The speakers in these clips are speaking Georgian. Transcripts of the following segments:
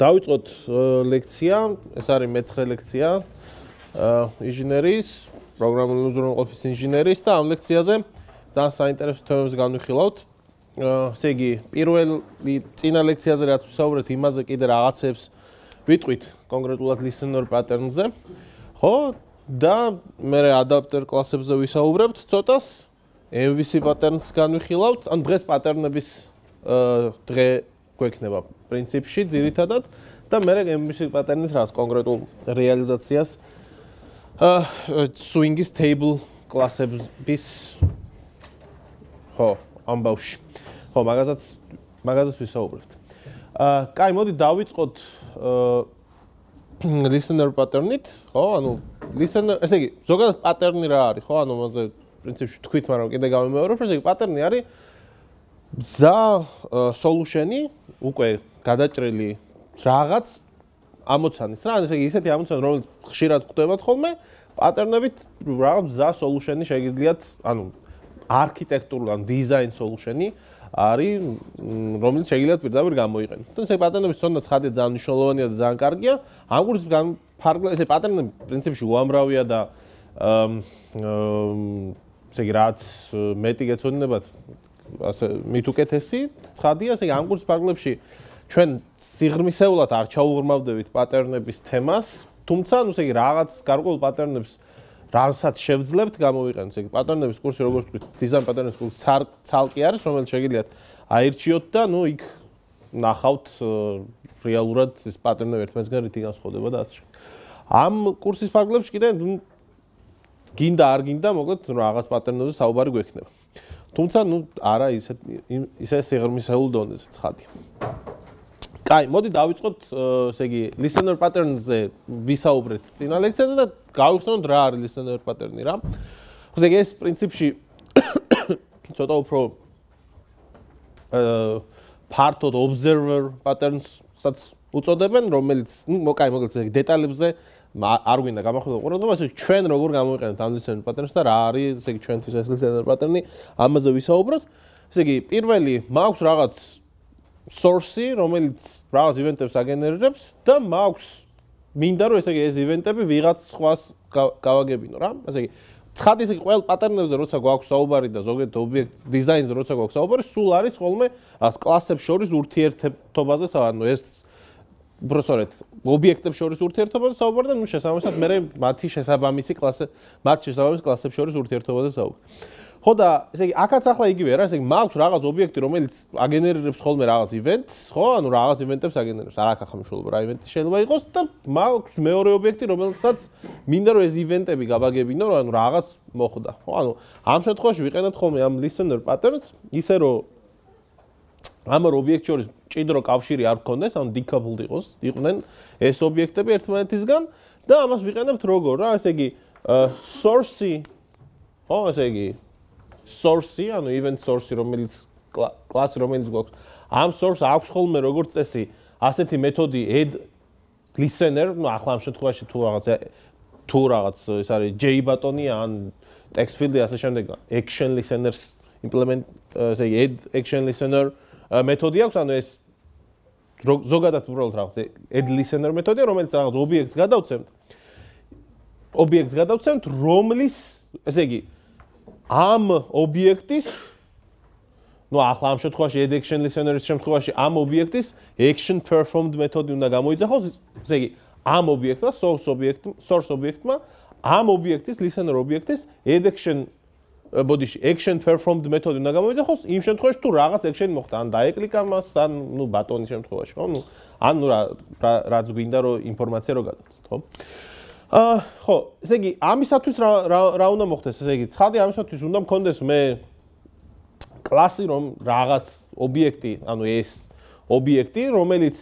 დავიწყოთ ლექცია, ეს არის მე-9 ლექცია. აა ინჟინერის, პროგრამული უზრუნველყოფის ინჟინერის და ამ ლექციაზე ძალიან საინტერესო თემებს განვიხილავთ. აა ესე იგი, პირველი წინა ლექციაზე რაც ვსაუბრეთ, იმაზე კიდე რაღაცებს ვიტყვით კონკრეტულად listener pattern-ზე. ხო? და მე ადაპტერ კლასებზე ვისაუბრებთ ცოტას. MVC pattern-ს განვიხილავთ, ან დღეს pattern-ების დღე გვექნება პრინციპში ძირითადად და მე MVC pattern-ის რას კონკრეტულ რეალიზაციას აა swing-ის table კლასების ხო, ამბავში. ხო, მაგასაც მაგასაც ვისაუბრებთ. აა, კაი, მოდი დავიწყოთ listener pattern-ით, ხო? ანუ listener, ესე იგი, ზოგადად pattern-ი რა არის, ხო? ანუ მასე პრინციპში თქვით, მაგრამ კიდე გავიმეორებ, ესე იგი, pattern-ი არის ზა solution-ი უკვე გადაჭრილი რაღაც ამოცანის რა, ესე იგი, ისეთი ამოცანი, რომელიც ხშირად გვხვდებათ ხოლმე, pattern-ებით რაღაც ზა solution-ი შეგიძლიათ, ანუ არქიტექტურული ან დიზაინ solution-ი არის, რომელიც შეგიძლიათ პირდაპირ გამოიყენოთ. და ესე პატერნების ცოდნა ცხადია ძალიან მნიშვნელოვანია და ძალიან კარგია. ამ კურსის ფარგლ ესე პატერნები პრინციპში უამრავია და ესე იგი რაც მეტი გეცოდინებათ ასე მით უკეთესი ცხადია ესე იგი ამ კურსის ფარგლებში ჩვენ სიღრმისეულად არ ჩაუღრმავდებით პატერნების თემას, თუმცა ნუ ესე იგი რაღაც გარკვეულ პატერნებს რასაც შევძლებთ გამოვიყენოთ. ეგ პატერნების კურსი როგორც ვთქვით, დიზაინ პატერნების კურსი ცალკე არის, რომელიც შეგიძლიათ აირჩიოთ და ნუ იქ ნახავთ რეალურად ეს პატერნები ერთმანეთსგან რითი განსხვავდება და ასე. ამ კურსის ფარგლებში კიდე გინდა არ გინდა, მოკლედ რაღაც პატერნებზე საუბარი გვექნება. თუმცა ნუ არა ისე ისე სიღრმისეულ დონეზე ცხადია. კაი, მოდი დავიწყოთ, ესე იგი, listener pattern-ზე ვისაუბრეთ წინა ლექციაზე და გავიხსენოთ რა არის listener pattern-ი რა. ხო, ეს პრინციპში ცოტა უფრო აა ფართოდ observer patterns-საც უწოდებენ, რომელიც, ну, მოკაი, მოკლედ, ესე იგი, დეტალებზე არ გვინდა გამახვილო ყურადღება, ესე ჩვენ როგორ გამოვიყენოთ ამ listener pattern-ს და რა არის, ესე იგი, ჩვენთვის ეს listener pattern-ი, ამაზე ვისაუბროთ. ესე იგი, პირველი მაქვს რაღაც source-ი, რომელიც რაღაც ივენტებს აგენერირებს და მაქვს მინდა რომ ესე იგი ეს ივენტები ვიღაც სხვას გავაგებინო რა. ესე იგი ცხადი ესე იგი ყველ პატერნებზე როცა გვაქვს საუბარი და ზოგიერთ ობიექტ დიზაინზე როცა გვაქვს საუბარი, სულ არის ხოლმე ას კლასებს შორის ურთიერთობაზე საუბარი. ეს პროფესორეთ, ობიექტებს შორის ურთიერთობაზე საუბარი და ნუ შესაბამისად მე მათი შესაბამისი კლასე მათ შესაბამის კლასებს შორის ურთიერთობაზე საუბარი. ხო და ესე იგი აქაც ახლა იგივეა რა, ესე იგი მაქვს რაღაც ობიექტი, რომელიც აგენერირებს ხოლმე რაღაც ივენტს, ხო? ანუ რაღაც ივენტებს აგენერირებს. არ აქვს ახლა მნიშვნელობა რა ივენტი შეიძლება იყოს და მაქვს მეორე ობიექტი, რომელსაც მინდა რომ ეს ივენტები გავაგებინო, რომ ანუ რაღაც მოხდა. ხო? ანუ ამ შემთხვევაში ვიყენებთ ხოლმე ამ listener patterns, ისე რომ ამ ობიექტ შორის ჭიდრო კავშირი არ გქონდეს, ანუ decoupled იყოს, იყვნენ ეს ობიექტები ერთმანეთისგან და ამას ვიყენებთ როგორ რა, ესე იგი source-ი ხო, ესე იგი source-ი, ანუ event source-ი, რომელიც კლასი რომელიც გვაქვს, ამ source აქვს ხოლმე როგორც წესი, ასეთი მეთოდი add listener, ну ახლა ამ შემთხვევაში თუ რაღაც თუ რაღაც ეს არის j ბატონი ან text field-ი ასე შემდეგ action listeners implement ესე იგი add action listener მეთოდი აქვს, ანუ ეს ზოგადად უბრალოდ რაღაც add listener მეთოდია, რომელიც რაღაც ობიექტს გადავცემთ. ობიექტს გადავცემთ, რომლის ესე იგი ამ ობიექტის ну ახლა ამ შემთხვევაში action listener-ის შემთხვევაში ამ ობიექტის action performed მეთოდი უნდა გამოიძახოს ესე იგი ამ ობიექტა source ობიექტ source ობიექტმა ამ ობიექტის listener ობიექტის action ბოდიში action performed მეთოდი უნდა გამოიძახოს იმ შემთხვევაში თუ რაღაც action მოხდა ან დაეკლიკა მას ან ну ბატონის შემთხვევაში ხო ну ან ну რა რაც გვინდა რომ ინფორმაცია რო გადავწოთ ხო აა ხო, ესე იგი, ამისათვის რა რა უნდა მოხდეს, ესე იგი, ცხადი ამისათვის უნდა მქონდეს მე კლასი რომ რაღაც ობიექტი, ანუ ეს ობიექტი, რომელიც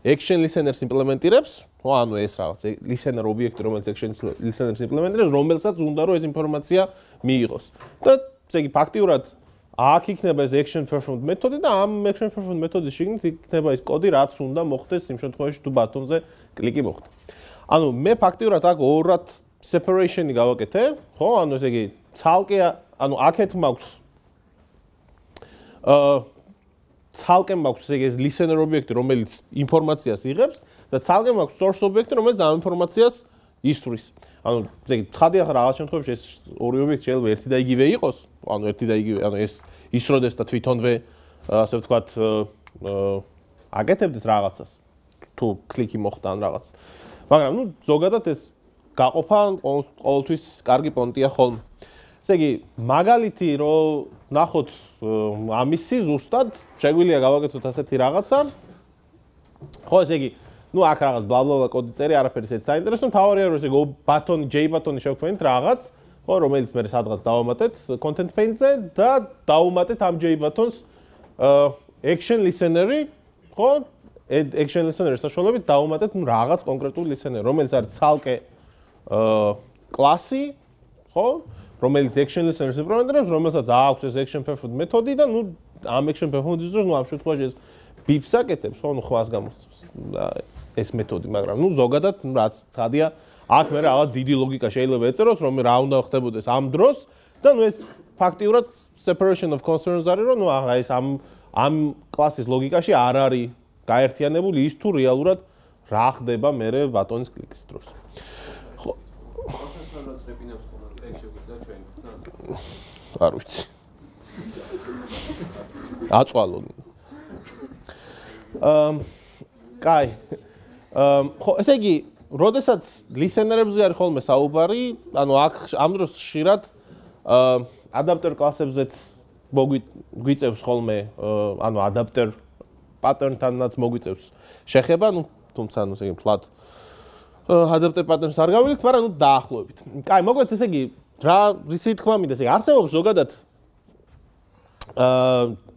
action listeners იმპლემენტირებს, ხო, ანუ ეს რაღაც listener ობიექტი, რომელიც action listeners იმპლემენტირებს, რომელსაც უნდა რომ ეს ინფორმაცია მიიღოს. და ესე იგი, ფაქტიურად აქ იქნება ეს action performed მეთოდი და ამ action performed მეთოდის შიგნით იქნება ეს კოდი, რაც უნდა მოხდეს იმ შემთხვევაში თუ ბატონზე კლიკი მოხდა. ანუ მე ფაქტიურად აქ ორად separation-ი გავაკეთე, ხო? ანუ ესე იგი, ცალკე ანუ აქეთ მაქვს აა ცალკე მაქვს ესე იგი ეს listener ობიექტი, რომელიც ინფორმაციას იღებს და ცალკე მაქვს source ობიექტი, რომელიც ამ ინფორმაციას ისვრის. ანუ ესე იგი ცხადია ხარ რაღაც შემთხვევაში ეს ორი ობიექტი შეიძლება ერთი და იგივე იყოს, ანუ ერთი და იგივე, ანუ ეს ისროდეს და თვითონვე ასე ვთქვათ აკეთებდეს რაღაცას. თუ კლიკი მოხდა ან რაღაც. მაგრამ ნუ ზოგადად ეს გაყოფა ყოველთვის კარგი პონტია ხოლმე. ესე იგი, მაგალითი რომ ნახოთ ამისი ზუსტად, შეგვიძლია გავაკეთოთ ასეთი რაღაცა. ხო, ესე იგი, ნუ აქ რაღაც ბლაბლაბა კოდი წერი არაფერი ისეთ საინტერესო. მთავარია რომ ესე ბატონი ჯეი ბატონი შევქმნით რაღაც. ხო რომელიც მე სადღაც დავამატეთ კონტენტ პეინზე და დავუმატეთ ამ ჯეი ბატონს action listener-ი. ხო action listener-ის საშუალებით დავუმატეთ რაღაც კონკრეტულ listener რომელიც არის ცალკე კლასი. ხო რომელიც action listener-ს პროგრამირებს, რომელსაც აქვს ეს action performance მეთოდი და ნუ ამ action performance-ის დროს ნუ ამ შემთხვევაში ეს ბიფს აკეთებს, ხო, ნუ ხვას გამოსწავს. და ეს მეთოდი, მაგრამ ნუ ზოგადად რაც ცხადია, აქ მე რაღაც დიდი ლოგიკა შეიძლება ეწეროს, რომ რა უნდა ხდებოდეს ამ დროს და ნუ ეს ფაქტიურად separation of concerns არის, რომ ნუ აღა ეს ამ ამ კლასის ლოგიკაში არ არის გაერთიანებული ის თუ რეალურად რა ხდება მე ბატონის კლიკის დროს. ხო. პროცესორად წრეპინებს ხოლმე ეგ შეგვიძლია ჩვენ არ ვიცი. აწვალო. აა კაი. ხო, ესე იგი, როდესაც ლისენერებზე არის ხოლმე საუბარი, ანუ აქ ამ დროს ხშირად ადაპტერ კლასებზეც მოგვიწევს ხოლმე, ანუ ადაპტერ პატერნთანაც მოგვიწევს შეხება, ну, თუმცა ანუ ესე იგი ფლატ ადაპტერ პატერნს არ გავიგეთ, მაგრამ ну დაახლოებით. კაი, მოკლედ ესე იგი, რა ისი თქვა მინდა, ესე იგი, არსებობს ზოგადად აა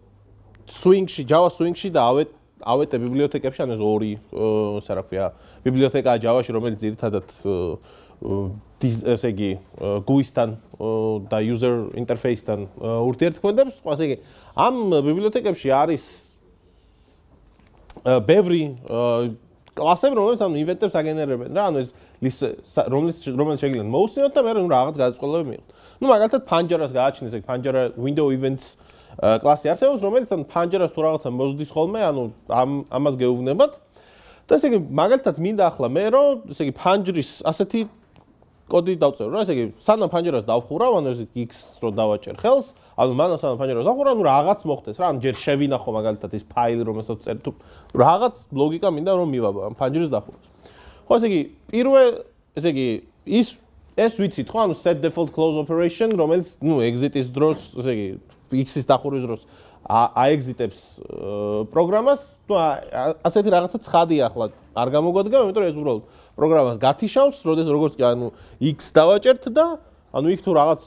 swing-ში, Java swing-ში და ავეთ ავეტე ბიბლიოთეკებში ანუ ეს ორი ისა რა ქვია ბიბლიოთეკაა Java-ში რომელიც ძირითადად ესე იგი GUI-სთან და user interface-თან ურთიერთქმედებს. ყავს იგი ამ ბიბლიოთეკებში არის ბევრი კლასები რომელიც ამ ივენტებს აგენერებენ რა. ანუ ეს რომელიც რომელიც შეიძლება მოუსწინოთ და მე რაღაც გადაწყვეტილებები მიიღოთ ну მაგალითად Pangera-ს გააჩნია ეს Pangera window events კლასი არსებობს, რომელიც ან ფანჯერას თუ რაღაცა მოზდის ხოლმე, ანუ ამ ამას გეუბნებათ. და ესე იგი, მაგალითად მინდა ახლა მე რომ ესე იგი ფანჯრის ასეთი კოდი დავწერო რა, ესე იგი, სანამ ფანჯერას დავხურავ, ანუ ეს X რო დავაჭერ ხელს, ანუ მანამ სანამ ფანჯერას დავხურავ, ანუ რაღაც მოხდეს რა, ანუ ჯერ შევინახო მაგალითად ეს ფაილი, რომელსაც წერ თუ რაღაც ლოგიკა მინდა რომ მივაბა ამ ფანჯრის დახურავს. ხო, ესე იგი, პირველ ესე იგი, ის ეს ვიცით ხო, ანუ set default close operation, რომელიც, ну, exit-ის დროს, ესე იგი, X-ის დახურვის დროს აეგზიტებს პროგრამას, ну ასეთი რაღაცა ცხადია ახლა არ გამოგვადგა, იმიტომ რომ ეს უბრალოდ პროგრამას გათიშავს, როდესაც როგორც კი ანუ X დავაჭერთ და ანუ იქ თუ რაღაც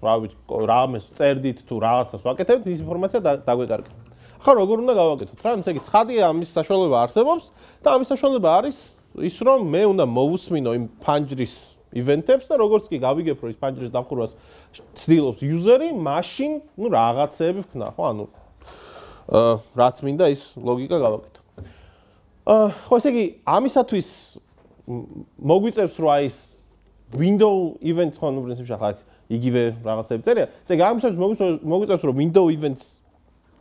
რა ვიცი, რამეს წერდით თუ რაღაცას ვაკეთებთ, ის ინფორმაცია დაგვეკარგა. ახლა როგორ უნდა გავაკეთოთ? რა, ესე იგი ცხადია ამის საშუალება არსებობს და ამის საშუალება არის ის რომ მე უნდა მოვუსმინო იმ ფანჯრის ივენტებს და როგორც კი გავიგებ რომ ის ფანჯრის დახურვას ცდილობს იუზერი, მაშინ ну რაღაცეები ვქნა, ხო? ანუ რაც მინდა ის ლოგიკა გავაკეთო. აა ხო ესე იგი ამისათვის მოგვიწევს რა ის window event ხო ნუ პრინციპში ახლა იგივე რაღაცები წერია. ესე იგი ამისათვის მოგვიწევს რომ window events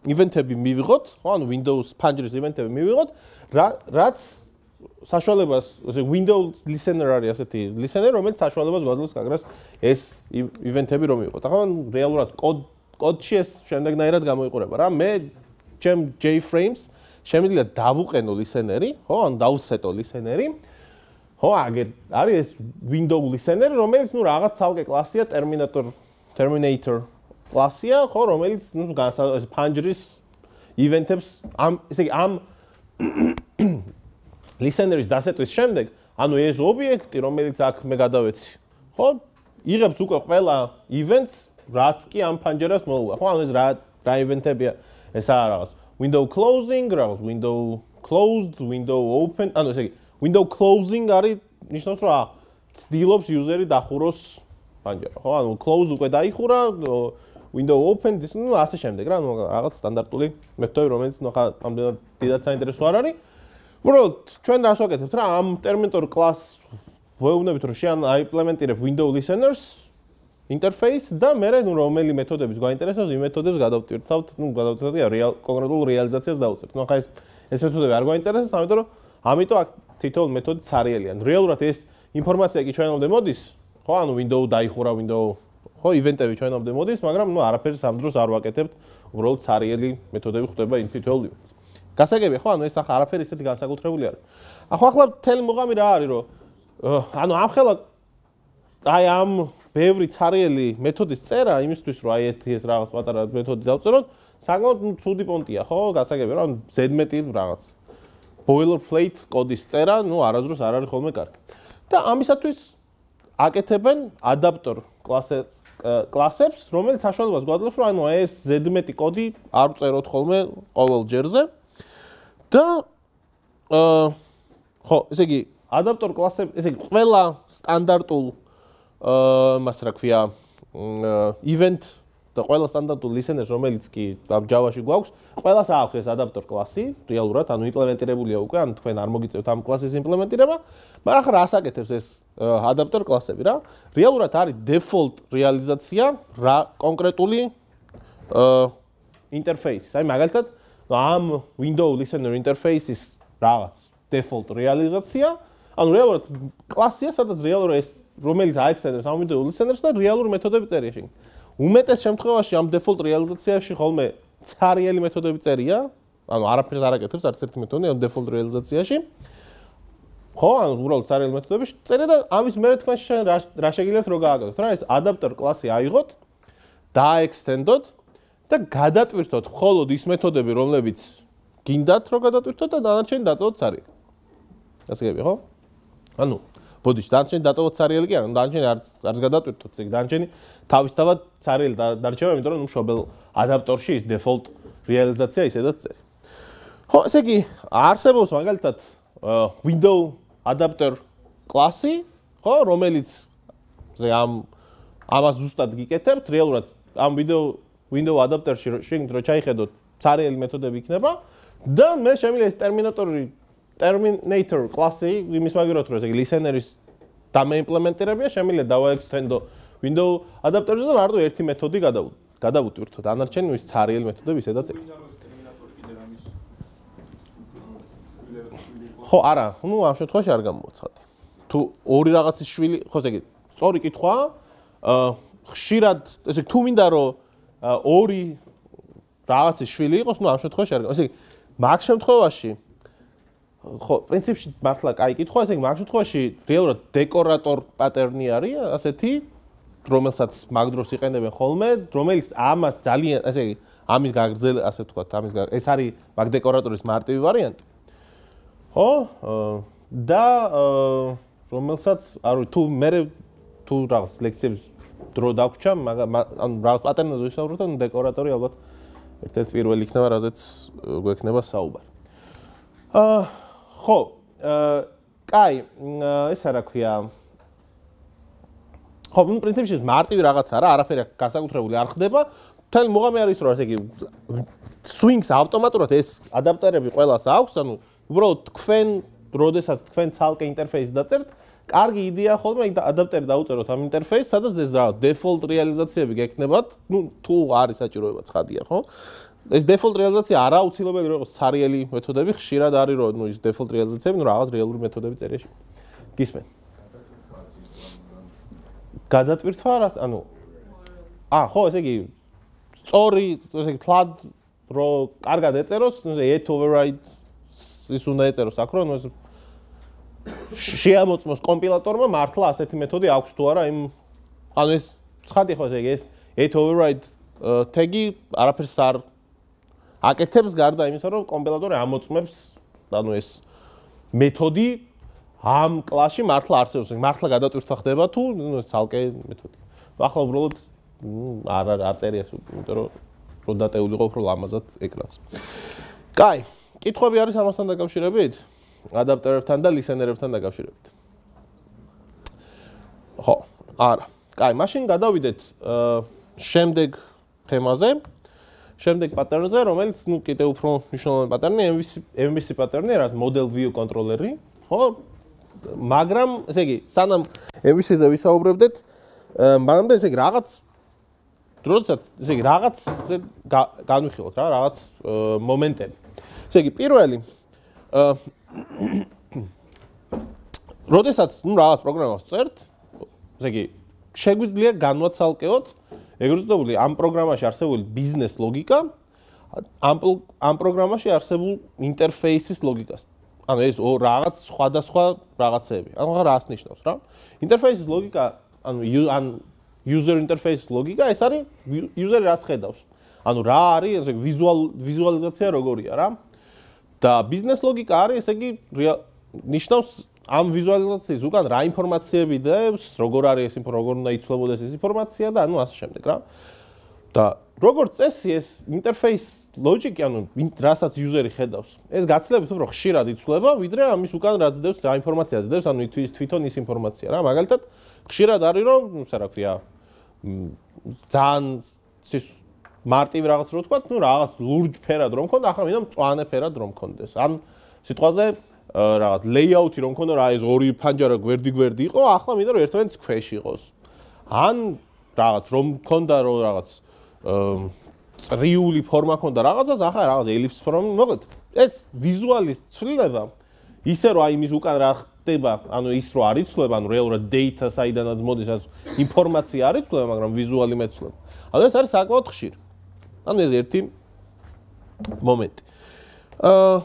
event-ები მივიღოთ, ხო ანუ Windows ფანჯრის event-ები მივიღოთ, რაც საშუალებას, ესე Windows listener არის ასეთი listener, რომელიც საშუალებას გვაძლევს გაგრას ეს ივენთები რომ იყოს. ახლა რეალურად კოდ კოდში ეს შემდეგნაირად გამოიყურება რა. მე ჩემ JFrames შემიძლია დავუყენო listener-ი, ხო, ან დავსეტო listener-ი. ხო, აგერ არის ეს Windows listener, რომელიც ნუ რაღაც ცალკე კლასია Terminator Terminator კლასია, ხო, რომელიც ნუ ეს ფანჯრის ივენთებს ამ ესე იგი ამ listener-ის დასეტვის შემდეგ, ანუ ეს ობიექტი, რომელიც აქ მე გადავეცი, ხო? იღებს უკვე ყველა events, რაც კი ამ ფანჯერას მოუვა. ხო, ანუ ეს რა რა event-ებია? ეს არის რაღაც window closing, რაღაც window closed, window open, ანუ ესე იგი, window closing არის ნიშნავს რა? ცდილობს user-ი დახუროს ფანჯერა. ხო, ანუ close უკვე დაიხურა, window open, ნუ ასე შემდეგ რა, ნუ რაღაც სტანდარტული მეთოდი, რომელიც ნუ ხა ამდენად დიდად საინტერესო არ არის. უბრალოდ ჩვენ რას ვაკეთებთ რა ამ Terminator class ვეუბნებით რომ შეან აიმპლემენტირებ window listeners ინტერფეის და მე ნუ რომელი მეთოდებიც გვაინტერესებს, იმ მეთოდებს გადავტვირთავთ, ნუ გადავტვირთავთ რეალ კონკრეტულ რეალიზაციას დავუწევთ. ნუ ხა ეს ეს მეთოდები არ გვაინტერესებს, ამიტომ რომ ამიტომ აქ თითოეულ მეთოდი ცარიელია. რეალურად ეს ინფორმაცია კი ჩვენამდე მოდის, ხო, ანუ window დაიხურა window ხო, ივენტები ჩვენამდე მოდის, მაგრამ ნუ არაფერს ამ დროს არ ვაკეთებთ, უბრალოდ ცარიელი მეთოდები ხვდება იმ თითოეულ ივენტს. გასაგებია, ხო, ანუ ეს ახლა არაფერი ისეთი განსაკუთრებული არ არის. ახლა ახლა თელ მუღამი რა არის, რომ ანუ ამ ხელა აი ამ ბევრი ცარიელი მეთოდის წერა იმისთვის რომ აი ეს რაღაც პატარა მეთოდი დავწეროთ, საკმაოდ ცუდი პონტია, ხო? გასაგებია, რომ ზედმეტი რაღაც boilerplate კოდის წერა, ну, არაზრუს არ არის ხოლმე კარგი. და ამისათვის აკეთებენ adapter კლასე კლასებს, რომელიც საშუალებას გვაძლევს, რომ ანუ ეს ზედმეტი კოდი არ წეროთ ხოლმე ყოველ ჯერზე. და აა ხო, ესე იგი, adapter კლასები, ესე იგი, ყველა სტანდარტულ აა მას რა ქვია, event და ყველა სტანდარტულ listeners, რომელიც კი Java-ში გვაქვს, ყველას აქვს ეს adapter კლასი, რეალურად, ანუ იმპლემენტირებულია უკვე, ან თქვენ არ მოგიწევთ ამ კლასის იმპლემენტირება, მაგრამ ახლა რას აკეთებს ეს adapter კლასები რა? რეალურად არის default რეალიზაცია რა კონკრეტული აა ინტერფეისი. აი მაგალითად, ამ window listener interface-ის რაღაც default რეალიზაცია, ანუ რეალურად კლასია, სადაც რეალურად ეს რომელიც აექსტენდებს ამ window listener-ს და რეალური მეთოდები წერია შენ. უმეტეს შემთხვევაში ამ default რეალიზაციაში ხოლმე ცარიელი მეთოდები წერია, ანუ არაფერს არ აკეთებს არც ერთი მეთოდი ამ default რეალიზაციაში. ხო, ანუ უბრალოდ ცარიელი მეთოდები წერია და ამის მერე თქვენ შენ რა შეგიძლიათ რო გააკეთოთ, რა ეს adapter კლასი აიღოთ, დაექსტენდოთ და გადატვირთოთ მხოლოდ ის მეთოდები, რომლებიც გინდათ რო გადატვირთოთ და დანარჩენი დატოვოთ ცარიელი. ასე გები, ხო? ანუ ბოდიში დანარჩენი დატოვოთ ცარიელი კი არა, დანარჩენი არც არც გადატვირთოთ, ეგ დანარჩენი თავისთავად ცარიელი დარჩება, იმიტომ რომ მშობელ ადაპტორში ის default რეალიზაცია ისედაც წერი. ხო, ესე იგი, არსებობს მაგალითად window adapter კლასი, ხო, რომელიც ზე ამ ამას ზუსტად გიკეთებთ, რეალურად ამ video window adapter-ში შეგნით რომ ჩაიხედოთ ცარიელი მეთოდები იქნება და მე შემიძლია ეს ტერმინატორი terminator კლასი იმის მაგეროთ რომ ესე იგი listener-ის დამეიმპლემენტირებია შემიძლია დავაექსტენდო window adapter-ზე და მარტო ერთი მეთოდი გადავ გადავუტვირთო დანარჩენი ის ცარიელი მეთოდები ისედაც ეგ ხო არა ნუ ამ შემთხვევაში არ გამოვაცხადი თუ ორი რაღაცის შვილი ხო ესე იგი სწორი კითხვაა ხშირად ესე თუ მინდა რომ ორი რაღაცის შვილი იყოს ნუ ამ შემთხვევაში არ ესე იგი მაგ შემთხვევაში ხო, პრინციპში მართლა კაი კითხვა, ესე იგი მაგ შემთხვევაში რეალურად დეკორატორ პატერნი არის ასეთი, რომელსაც მაგ დროს იყენებენ ხოლმე, რომელიც ამას ძალიან, ესე იგი ამის გაგრძელ, ასე ვთქვათ, ამის ეს არის მაგ დეკორატორის მარტივი ვარიანტი. ხო? და რომელსაც არ ვიცი, თუ მე თუ რაღაც ლექციებს დრო დაგვრჩა, მაგრამ ანუ რაღაც პატერნზე ვისაუბროთ, ანუ დეკორატორი ალბათ ერთ-ერთი პირველი იქნება, რაზეც გვექნება საუბარი. აა ხო, აა კაი, ეს რა ქვია? ხო, ნუ პრინციპში მარტივი რაღაცა რა, არაფერი განსაკუთრებული არ ხდება. თელ მუღამი არის რომ ასე იგი swings ავტომატურად ეს ადაპტერები ყველას აქვს, ანუ უბრალოდ თქვენ როდესაც თქვენ ცალკე ინტერფეისს დაწერთ, კარგი იდეა ხოლმე ადაპტერი დაუწეროთ ამ ინტერფეისს, სადაც ეს რა default რეალიზაციები გექნებათ, ну, თუ არის საჭიროება ცხადია, ხო? ეს default რეალიზაცია არა აუცილებელი რომ იყოს ცარიელი მეთოდები, ხშირად არის რომ ნუ ის default რეალიზაციები ნუ რაღაც რეალური მეთოდები წერიაში. გისმენ. გადატვირთვა რა, ანუ აა ხო, ესე იგი სწორი, ესე იგი თლად რო კარგად ეწეროს, ნუ et override ის უნდა ეწეროს აქ რომ ეს შეამოწმოს კომპილატორმა მართლა ასეთი მეთოდი აქვს თუ არა იმ ანუ ეს ცხადი ხო ესე ეს et override tag-ი არაფერს არ აკეთებს გარდა იმისა, რომ კომპილატორი ამოწმებს, ანუ ეს მეთოდი ამ კლასში მართლა არსებობს, მართლა გადატვირთვა ხდება თუ ცალკე მეთოდი. ახლა უბრალოდ არ არ წერია, იმიტომ რომ რო დატეული ყოფრო ლამაზად ეკრანს. კაი, კითხვები არის ამასთან დაკავშირებით? ადაპტერებთან და ლისენერებთან დაკავშირებით. ხო, არა. კაი, მაშინ გადავიდეთ შემდეგ თემაზე. შემდეგ პატერნზე, რომელიც ნუ კიდე უფრო მნიშვნელოვანი პატერნი, MVC MVC პატერნი, რაც model view controller-ი, ხო? მაგრამ, ესე იგი, სანამ MVC-ზე ვისაუბრებდეთ, მაგრამ ესე იგი რაღაც დროსაც ესე იგი რაღაც განვიხილოთ რა, რაღაც მომენტები. ესე იგი პირველი როდესაც ნუ რაღაც პროგრამას წერთ, ესე იგი შეგვიძლია განვაცალკეოთ ეგრეთ წოდებული ამ პროგრამაში არსებული ბიზნეს ლოგიკა ამ ამ პროგრამაში არსებულ ინტერფეისის ლოგიკას. ანუ ეს რაღაც სხვადასხვა რაღაცები. ანუ რას ნიშნავს რა? ინტერფეისის ლოგიკა, ანუ ან user interface ლოგიკა, ეს არის user რას ხედავს. ანუ რა არის ესე ვიზუალ ვიზუალიზაცია როგორია რა? და ბიზნეს ლოგიკა არის ესე იგი ნიშნავს ამ ვიზუალიზაციის უკან რა ინფორმაციები დევს, როგორ არის ეს ინფორმაცია, როგორ უნდა იცვლებოდეს ეს ინფორმაცია და ანუ ასე შემდეგ რა. და როგორც წესი ეს ინტერფეის ლოჯიკი, ანუ რასაც იუზერი ხედავს, ეს გაცილებით უფრო ხშირად იცვლება, ვიდრე ამის უკან რაც დევს რა ინფორმაციას დევს, ანუ ის თვითონ ის ინფორმაცია რა. მაგალითად, ხშირად არის რომ, ну, რა ქვია, ძალიან მარტივ რაღაც რო თქვა, ну, რაღაც ლურჯ ფერად რომ ქონდა, ახლა მინდა მწვანე ფერად რომ ქონდეს. ან სიტყვაზე რაღაც ლეიაუთი რომ ქონდა რა ეს ორი ფანჯარა გვერდი გვერდი იყო, ახლა მინდა რომ ერთმანეთს ქვეშ იყოს. ან რაღაც რომ ქონდა რომ რაღაც წრიული ფორმა ქონდა რაღაცას, ახლა რაღაც ელიფს ფორმა, მოკლედ ეს ვიზუალის ცვლილება ისე რომ აი მის უკან რა ხდება, ანუ ის რო არის ცვლილება, ანუ რეალურად data საიდანაც მოდის ეს ინფორმაცია არის ცვლილება, მაგრამ ვიზუალი მეცვლება. ანუ ეს არის საკმაოდ ხშირი. ანუ ეს ერთი მომენტი. აა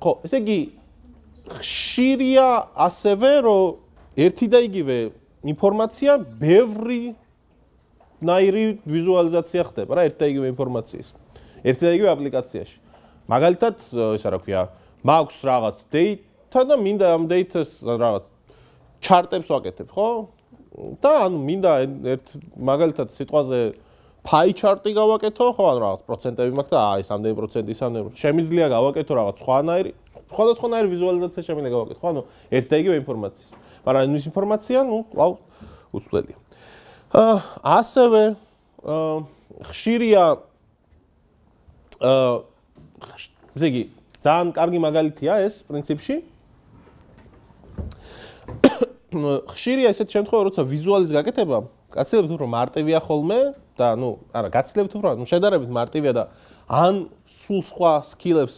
ხო, ესე იგი ხშირია ასევე რომ ერთი და იგივე ინფორმაცია ბევრი ნაირი ვიზუალიზაცია ხდება რა ერთი და იგივე ინფორმაციის ერთი და იგივე აპლიკაციაში მაგალითად ისა რა ქვია მაქვს რაღაც data და მინდა ამ data-ს რაღაც ჩარტებს ვაკეთებ ხო და ანუ მინდა ერთ მაგალითად სიტყვაზე pie chart-ი გავაკეთო, ხო, ან რაღაც პროცენტები მაქვს და აი, სამდენი პროცენტი, სამდენი. შემიძლია გავაკეთო რაღაც სხვანაირი, სხვადასხვანაირი ვიზუალიზაცია შემიძლია გავაკეთო, ანუ ერთ და იგივე ინფორმაციის. მაგრამ იმის ინფორმაცია, ну, კлау უცვლელია. აა, ასევე აა ხშირია აა ესე იგი, ძალიან კარგი მაგალითია ეს პრინციპში. ხშირია ესეთ შემთხვევა, როცა ვიზუალის გაკეთება კაცებს უფრო მარტივია ხოლმე და ну, არა, გაცილებით უფრო, ну, შედარებით მარტივია და ან სულ სხვა სკილებს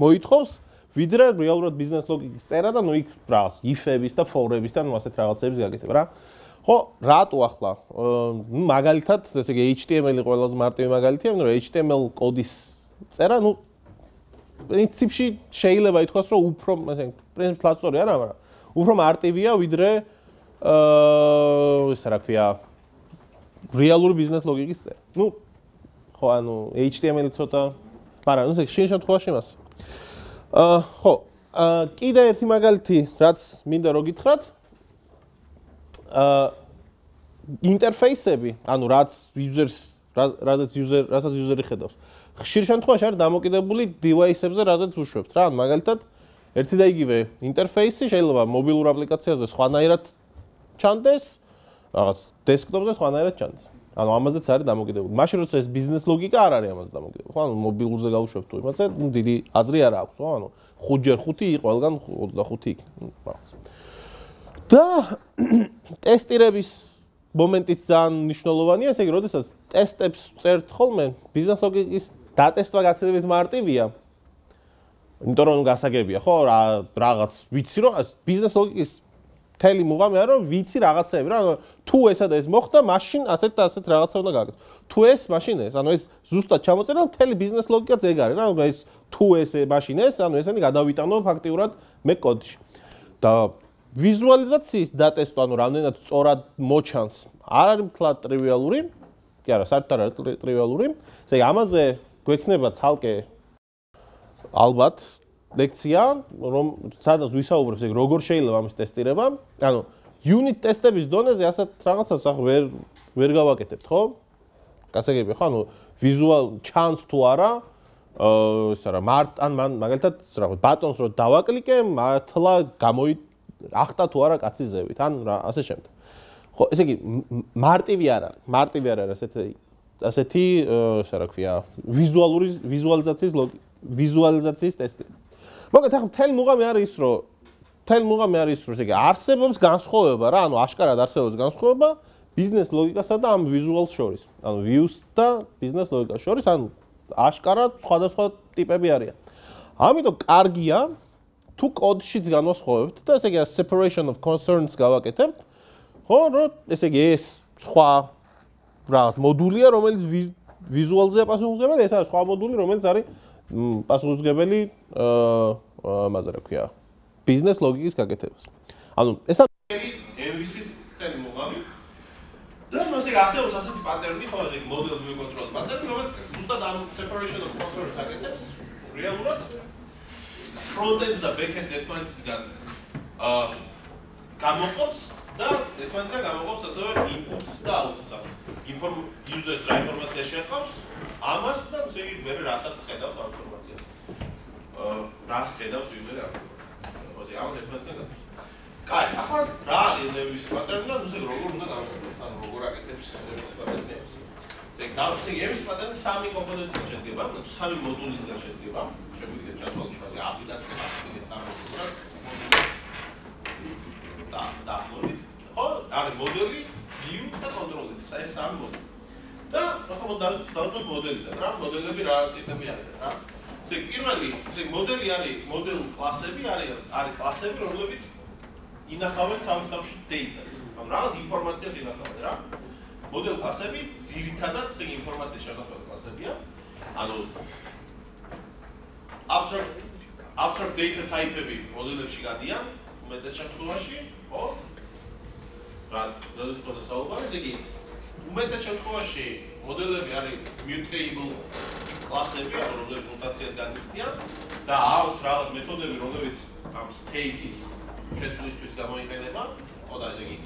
მოითხოვს, ვიდრე რეალურად ბიზნეს ლოგიკის წერა და ნუ იქ რაღაც if-ების და for-ების და ნუ ასეთ რაღაცების გაკეთება რა. ხო, რატო ახლა? ნუ მაგალითად, ესე იგი HTML-ი ყველაზე მარტივი მაგალითია, ნუ HTML კოდის წერა, ნუ პრინციპში შეიძლება ითქვას, რომ უფრო, ესე იგი, პრინციპი ლაცორი არა, მაგრამ უფრო მარტივია ვიდრე აა, ისა რა ქვია, რეალური ბიზნეს ლოგიკის წერა. ნუ ხო, ანუ HTML-ი ცოტა, მაგრამ ნუ შენ შემთხვევაში მას აა ხო, აა კიდე ერთი მაგალითი, რაც მინდა რომ გითხრათ. აა ინტერფეისები, ანუ რაც users, რაც user, რასაც useri ხედავს. ხშირ შემთხვევაში არის დამოკიდებული device-ებზე, რაზეც უშვებთ რა. მაგალითად, ერთი და იგივე ინტერფეისი შეიძლება მობილურ აპლიკაციაზე სხვანაირად ჩანდეს, რაღაც დესკტოპზე სხვანაირად ჩანდეს. ანუ ამაზეც არის დამოკიდებული. მაშინ როცა ეს ბიზნეს ლოგიკა არ არის ამაზე დამოკიდებული. ხო, ანუ მობილურზე გავუშვებ თუ იმაზე, ნუ დიდი აზრი არ აქვს, ხო, ანუ 5ჯერ 5 იყო, ყველგან 25 იქ. და ტესტირების მომენტიც ძალიან მნიშვნელოვანია, ესე იგი, როდესაც ტესტებს წერთ ხოლმე, ბიზნეს ლოგიკის დატესტვა გაცილებით მარტივია. იმიტომ რომ გასაგებია, ხო, რა რაღაც ვიცი რომ ბიზნეს ლოგიკის მთელი მუღამი არა რომ ვიცი რაღაცები რა თუ ესა და ეს მოხდა მაშინ ასეთ და ასეთ რაღაცა უნდა გააკეთო. თუ ეს მაშინ ეს ანუ ეს ზუსტად ჩამოწერა მთელი ბიზნეს ლოგიკაც ეგ არის რა ეს თუ ეს მაშინ ეს ანუ ესენი გადავიტანო ფაქტიურად მე კოდში. და ვიზუალიზაციის დატესტვა ანუ რამდენად სწორად მოჩანს არ არის მთლად ტრივიალური კი არა საერთოდ არ არის ტრივიალური ესე იგი ამაზე გვექნება ცალკე ალბათ ლექცია, რომ სადაც ვისაუბრებს ეგ როგორ შეიძლება ამის ტესტირება. ანუ unit ტესტების დონეზე ასეთ რაღაცას ახ ვერ ვერ გავაკეთებთ, ხო? გასაგებია, ხო? ანუ visual chance თუ არა, აა ეს არა, მართ ან მაგალითად რაღაც ბატონს რო დავაკლიკე, მართლა გამოი ახტა თუ არა კაცი ზევით, ან რა, ასე შემდეგ. ხო, ესე იგი მარტივი არ არის, მარტივი არ არის ასეთი ასეთი ესე რა ქვია, ვიზუალური ვიზუალიზაციის ვიზუალიზაციის ტესტი. მოგეთ ახლა მთელი მუღამი არის ის რომ მთელი მუღამი არის ის რომ ესე იგი არსებობს განსხვავება რა ანუ აშკარად არსებობს განსხვავება ბიზნეს ლოგიკასა და ამ ვიზუალს შორის. ანუ views და ბიზნეს ლოგიკას შორის, ანუ აშკარად სხვადასხვა ტიპები არიან. ამიტომ კარგია თუ კოდშიც განვასხვავებთ და ესე იგი separation of concerns გავაკეთებთ, ხო, რომ ესე იგი ეს სხვა რაღაც მოდულია, რომელიც ვიზუალზეა პასუხისმგებელი, ეს არის სხვა მოდული, რომელიც არის პასუხისმგებელი აა მაზე რა ქვია, ბიზნეს ლოგიკის გაკეთებას. ანუ ეს არის MVC-ის ტემი მოღავი. და მოსი გახსოვს ასეთი პატერნი, ხო, ეს მოდელ view control პატერნი, რომელიც ზუსტად ამ separation of concerns აკეთებს რეალურად front end და back end ერთმანეთისგან აა გამოყოფს და ერთმანეთისგან გამოყოფს ასევე inputs და outputs. Inform users რა ინფორმაცია შეაყავს ამას და ესე იგი მე რასაც ხედავს ამ ინფორმაციას. რას ხედავს user-ი ამ ინფორმაციას. ამას ერთმანეთისგან გამოყოფს. კაი, ახლა რა არის ლევის პატერნი და ესე როგორ უნდა გამოყოფოს? ანუ როგორ აკეთებს ლევის პატერნებს? ესე იგი დავწი ლევის პატერნი სამი კომპონენტისგან შედგება, სამი მოდულისგან შედგება. შეგვიძლია ჯადვალში ვაზე აპლიკაცია აპლიკაცია სამოსულად და და მოდით ხო არის მოდელი view და control ეს სამი მოდელი. და ახლა დავწყოთ მოდელიდან რა მოდელები რა ტიპები არის რა. ესე პირველი ესე მოდელი არის მოდელ კლასები არის არის კლასები რომლებიც ინახავენ თავის თავში data-ს. ანუ რაღაც ინფორმაციას ინახავენ რა. მოდელ კლასები ძირითადად ესე ინფორმაციის შეგახება კლასებია. ანუ abstract abstract data type-ები მოდელებში გადიან უმეტეს შემთხვევაში, ხო? რა, როდის თქო საუბარი, ესე იგი უმეტეს შემთხვევაში მოდელები არის mutable კლასები, რომლებიც მუტაციას განიცდიან და აქვთ რაღაც მეთოდები, რომლებიც ამ state-ის შეცვლისთვის გამოიყენება, ხო და ესე იგი.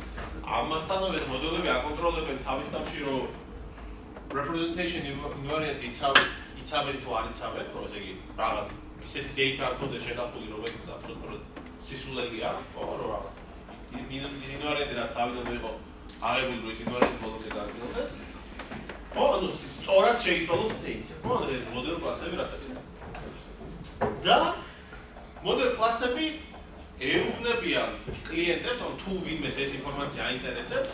ამასთანავე მოდელები აკონტროლებენ თავის თავში, რომ representation invariance იცავენ იცავენ თუ არ იცავენ, რომ ესე იგი რაღაც ისეთი data არ ქონდეს შეგაფული, რომელიც აბსოლუტურად სისულელია, ხო, რომ რაღაც მინუს ინვარენტი რაც თავიდან იყო აღებული, რომ ის ინვარენტი ბოლომდე გაგრძელდეს. ხო, ანუ სწორად შეიცვალოს state. ხო, ანუ მოდელ კლასები რასაც არის. და მოდელ კლასები ეუბნებიან კლიენტებს, ანუ თუ ვინმეს ეს ინფორმაცია აინტერესებს,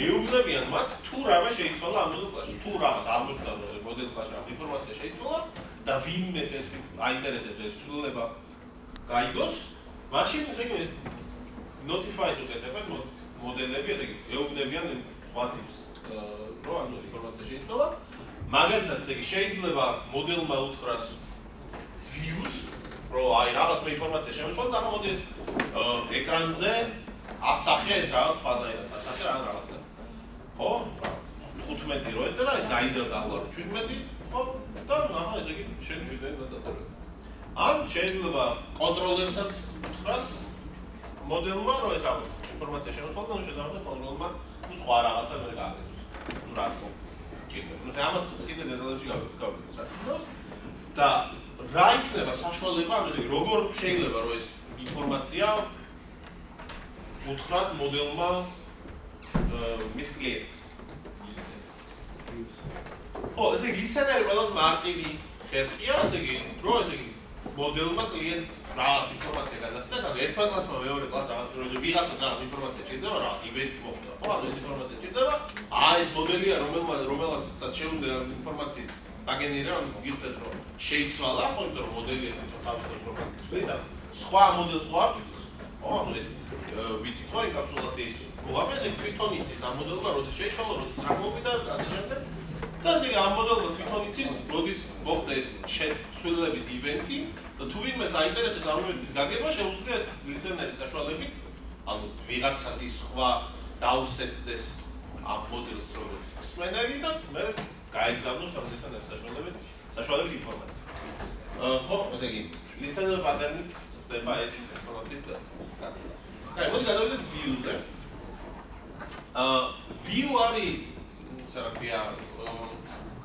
ეუბნებიან მათ თუ რამე შეიცვალა ამ მოდელ კლასში, თუ რაღაც აღმოჩნდა რომ მოდელ კლასში რა ინფორმაცია შეიცვალა და ვინმეს ეს აინტერესებს ეს ცვლილება გაიგოს, მაშინ ესე იგი notify-ს უკეთებენ მოდელები, ესე იგი ეუბნებიან სხვა ტიპს, რომ ამ ინფორმაცია შეიცვალა. მაგალითად, ესე იგი შეიძლება მოდელმა უთხრას views რო აი რაღაც მე ინფორმაცია შემოწმოთ და მოდი ეს ეკრანზე ასახე ეს რაღაც სხვადასხვა ასახე რა რაღაცა. ხო? 15 რო ეწერა ეს გაიზარდა ახლა 17 ხო? და ახლა ესე იგი შენ შვიდენ გადაწყვეტ ან შეიძლება კონტროლერსაც უთხრას მოდელმა რო ეს რაღაც ინფორმაცია შემოწმოთ და შეიძლება კონტროლერმა თუ სხვა რაღაცა მე გააკეთოს. ნუ რაც ჭირდება. ნუ ამას კიდე დეტალებში გავიქცევთ რაც და რა იქნება საშუალება ამ ესე როგორ შეიძლება რომ ეს ინფორმაცია უთხრას მოდელმა მის კლიენტს? ო ესე იგი ლისენერი ყველაზე მარტივი ხერხია ესე იგი რო ესე იგი მოდელმა კლიენტს რაღაც ინფორმაცია გადასცეს ანუ ერთმა კლასმა მეორე კლასს რაღაც პროექტზე ვიღაცას რაღაც ინფორმაცია ჭირდება რა ივენთი მოხდა ხო ანუ ეს ინფორმაცია ჭირდება აა ეს მოდელია რომელმაც რომელსაც შეუძლია ინფორმაციის აგენერა ანუ გიხდეს რომ შეიცვალა, ხო, იმიტომ რომ მოდელი თვითონ თავის დროს რომ ცვლის, სხვა მოდელს ხო არ ცვლის. ხო, ანუ ეს ვიცი ხო ეკაპსულაციის მოგაბეზე თვითონ იცის ამ მოდელმა როდის შეიცვალა, როდის რა მოვიდა და ასე შემდეგ. და ესე ამ მოდელმა თვითონ იცის, როდის მოხდა ეს ცვლილების ივენთი და თუ ვინმე საინტერესოს ამ ივენთის გაგება, შეუძლია ეს ლიცენზიის საშუალებით, ანუ ვიღაცას ის სხვა დაუსეთდეს ამ მოდელს როგორც სმენერი და მე გაიგზავნოს ამ ლისენერ საშუალებით საშუალებით ინფორმაცია. ხო, ესე იგი, ლისენერ პატერნით ხდება ეს ინფორმაციის გაცნობა. აი, მოდი გადავიდეთ view-ზე. აა view არის სერაფია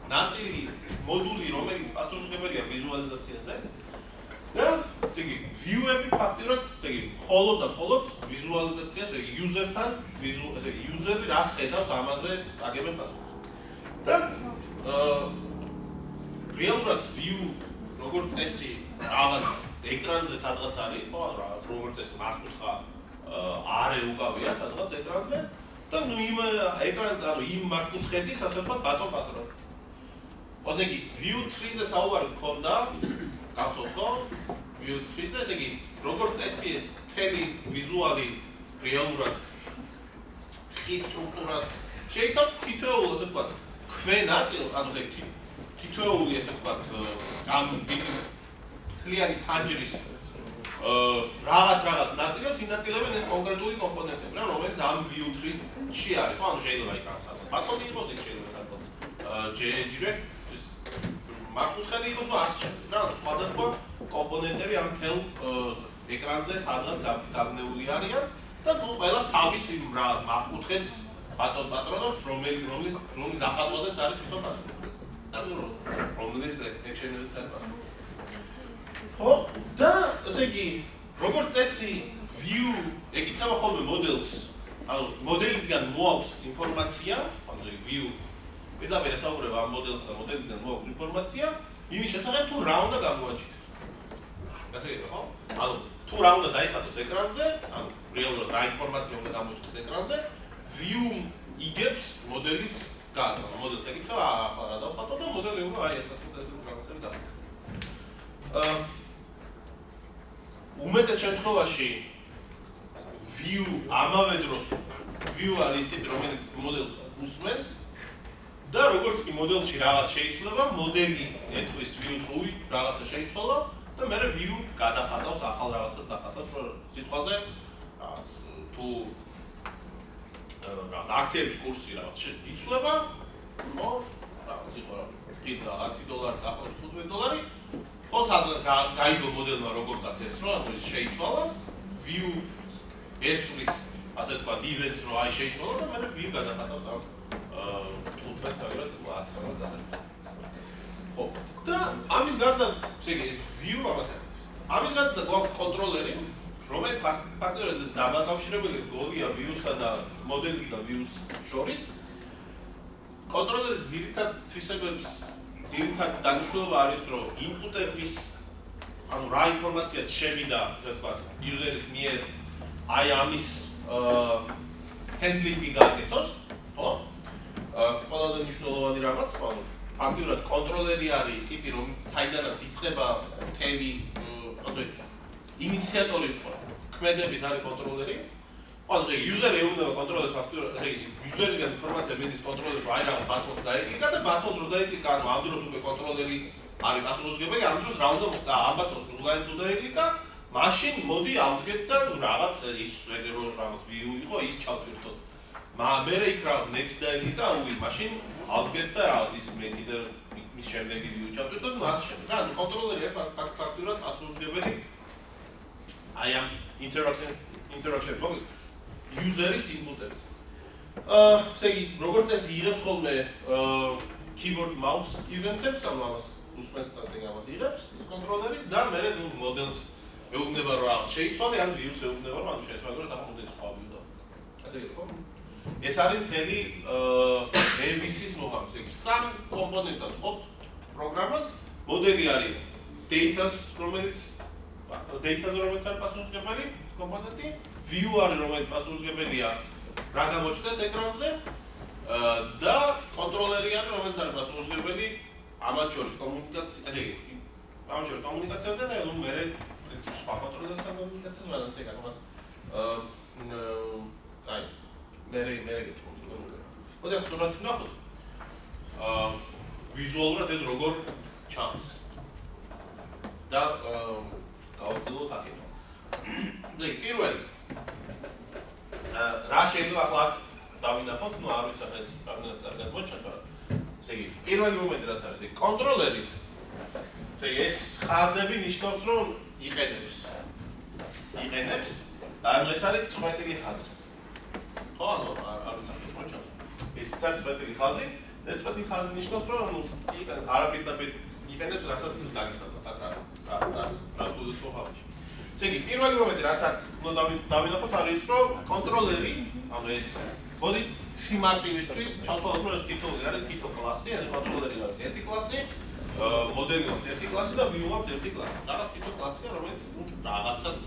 ნაწილი მოდული, რომელიც პასუხისმგებელია ვიზუალიზაციაზე. და ესე იგი, view-ები ფაქტიურად, ესე იგი, მხოლოდ და მხოლოდ ვიზუალიზაციას, user-თან, user-ი რას ხედავს ამაზე, აგებენ პასუხს. და რეალურად view როგორც წესი რაღაც ეკრანზე სადღაც არის, ხო, რა როგორც წესი მართკუთხა არე უკავია სადღაც ეკრანზე და ნუ იმ ეკრანზე ანუ იმ მართკუთხედის ასე ვთქვათ ბატონ პატრონ. ასე იგი view 3-ზე საუბარი მქონდა, ხო? view 3-ზე, ესე იგი როგორც წესი ეს მთელი ვიზუალი რეალურად ის სტრუქტურას შეიძლება თითოეულ ასე ვთქვათ ქვენაწილ, ანუ ესე თითოეული ასე ვთქვათ ამ თლიანი ფანჯრის რაღაც რაღაც ნაწილებს ინაწილებენ ეს კონკრეტული კომპონენტები, რა, რომელიც ამ view 3-ში არის, ხო, ანუ შეიძლება იქ რაღაცა. ბატონი იყოს იქ შეიძლება სადღაც აა ჯერჯერე მართკუთხედი იყოს და ასე რა, სხვადასხვა კომპონენტები ამ თელ ეკრანზე სადღაც გაგნეული არიან და ნუ ყველა თავის რა მართკუთხედს ბატონ პატრონობს, რომელიც რომლის რომლის ახალვაზეც არის თვითონ პასუხი. და ნუ ექშენერიც არის პასუხი. ხო? და ესე იგი, როგორც წესი view ეკითხება ხოლმე მოდელს, ანუ მოდელისგან მოაქვს ინფორმაცია, ანუ view პირდაპირ ესაუბრება ამ მოდელს და მოდელისგან მოაქვს ინფორმაცია, იმის შესახებ თუ რა უნდა გამოაჩინოს. ასე იგი, ხო? ანუ თუ რა უნდა დაიხატოს ეკრანზე, ანუ რეალურად რა ინფორმაცია უნდა გამოჩნდეს ეკრანზე, view იგებს მოდელის გადა. მოდელს ეკითხება, ახლა რა დავხატო და მოდელი უნდა აი ეს ასე და ესე რაღაცები და აა უმეტეს შემთხვევაში view ამავე დროს view არის ტიპი რომელიც მოდელს უსმენს და როგორც კი მოდელში რაღაც შეიცვალა, მოდელი ეთქვის view-ს უი რაღაცა შეიცვალა და მე view გადახატავს ახალ რაღაცას დახატავს სიტყვაზე რაღაც თუ რაღაც აქციების კურსი რაღაც იცვლება, ხო? რაღაც იყო რა 10 დოლარი და 15 დოლარი ხო გაიგო მოდელმა როგორ კაცეს რო ანუ ის შეიცვალა view ესulis ასე თქვა events რო აი შეიცვალა და მე view გადახატავს ამ 15 საგერად 10 და ხო. და ამის გარდა შეიძლება ეს view ამას ამის გარდა გვაქვს კონტროლერი რომელიც ფაქტორად ეს დაბალკავშირებელი გოლია view-სა და მოდელის და view-ს შორის. კონტროლერის ძირითად თვისებებს ძირითადი დანიშნულება არის, რომ ინპუტების ანუ რა ინფორმაციაც შევიდა, ასე ვთქვათ, იუზერის მიერ აი ამის აა ჰენდლინგი გააკეთოს, ხო? ყველაზე მნიშვნელოვანი რაღაც, ანუ ფაქტიურად კონტროლერი არის ტიპი, რომ საიდანაც იწყება თემი, ასე ინიციატორი ხო? ქმედების არის კონტროლერი, ანუ ეს იუზერი ეუბნება კონტროლერს ფაქტურად, ესე იგი, იუზერისგან ინფორმაცია მიდის კონტროლერს, რომ აი რაღაც ბატონს დაეკლიკა და ბატონს რო დაეკლიკა, ანუ ამ დროს უკვე კონტროლერი არის პასუხისმგებელი, ამ დროს რა უნდა მოხდა? ამ ბატონს რო დაეკლიკა, მაშინ მოდი ამდგეთ და რაღაც ის ეგ რო რაღაც view იყო, ის ჩავტვირთოთ. მაგრამ იქ რაღაც next დაეკლიკა, უი, მაშინ ამდგეთ და რაღაც ის მე კიდე მის შემდეგი view ჩავტვირთოთ, მას შემდეგ. რა, კონტროლერი არის ფაქტურად პასუხისმგებელი აი ამ interaction interaction მოკლედ user-ის input-ებს. აა, ესე იგი, როგორც ეს იღებს ხოლმე აა keyboard mouse event-ებს, ანუ ამას უსმენს და ესე ამას იღებს ის კონტროლერი და მე ნუ მოდელს ეუბნება რომ რაღაც შეიცვალე, ან view-ს ეუბნება რომ ანუ შეესაბამება და მოდელის სხვა view-და. ასე იყო. ეს არის მთელი აა MVC-ის მოხამის. ეს სამ კომპონენტად ყოფ პროგრამას. მოდელი არის data-ს, რომელიც data-ს რომელიც არის პასუხისმგებელი კომპონენტი view არის რომელიც პასუხისმგებელია რა გამოჩნდეს ეკრანზე და კონტროლერი არის რომელიც არის პასუხისმგებელი ამათ შორის კომუნიკაცია ესე იგი ამათ შორის კომუნიკაციაზე და ნუ მე პრინციპში სხვა კონტროლერთან კომუნიკაციას მაგრამ ეს ეკამას აი მე მე მოდი ახლა სურათი ნახოთ აა ვიზუალურად ეს როგორ ჩანს? და გავაგრძელოთ აქეთ. დი პირველი რა შეიძლება ახლა დავინახოთ, ну არ ვიცი ეს რამდენად კარგად მოჩანს, მაგრამ ესე იგი, პირველი მომენტი რაც არის, ეს კონტროლერი. ესე იგი, ეს ხაზები ნიშნავს, რომ იყენებს. იყენებს და ეს არის წვეტილი ხაზი. ხო, ანუ არ ვიცი ეს მოჩანს. ეს არის წვეტილი ხაზი, ეს წვეტილი ხაზი ნიშნავს, რომ ნუ იყენ არაპირდაპირ იყენებს, რასაც ნუ დაგიხადოთ, აკა. და რას რას გულისხმობ ხალხი. ესე იგი, პირველი მომენტი რაც უნდა დავინახოთ არის რომ კონტროლერი, ანუ ეს ბოდი სიმარტივისთვის ჩავთვალოთ რომ ეს თითოეული არის თითო კლასი, ეს კონტროლერი არის ერთი კლასი, მოდელი აქვს ერთი კლასი და აქვს ერთი კლასი. და თითო კლასია, რომელიც რაღაცას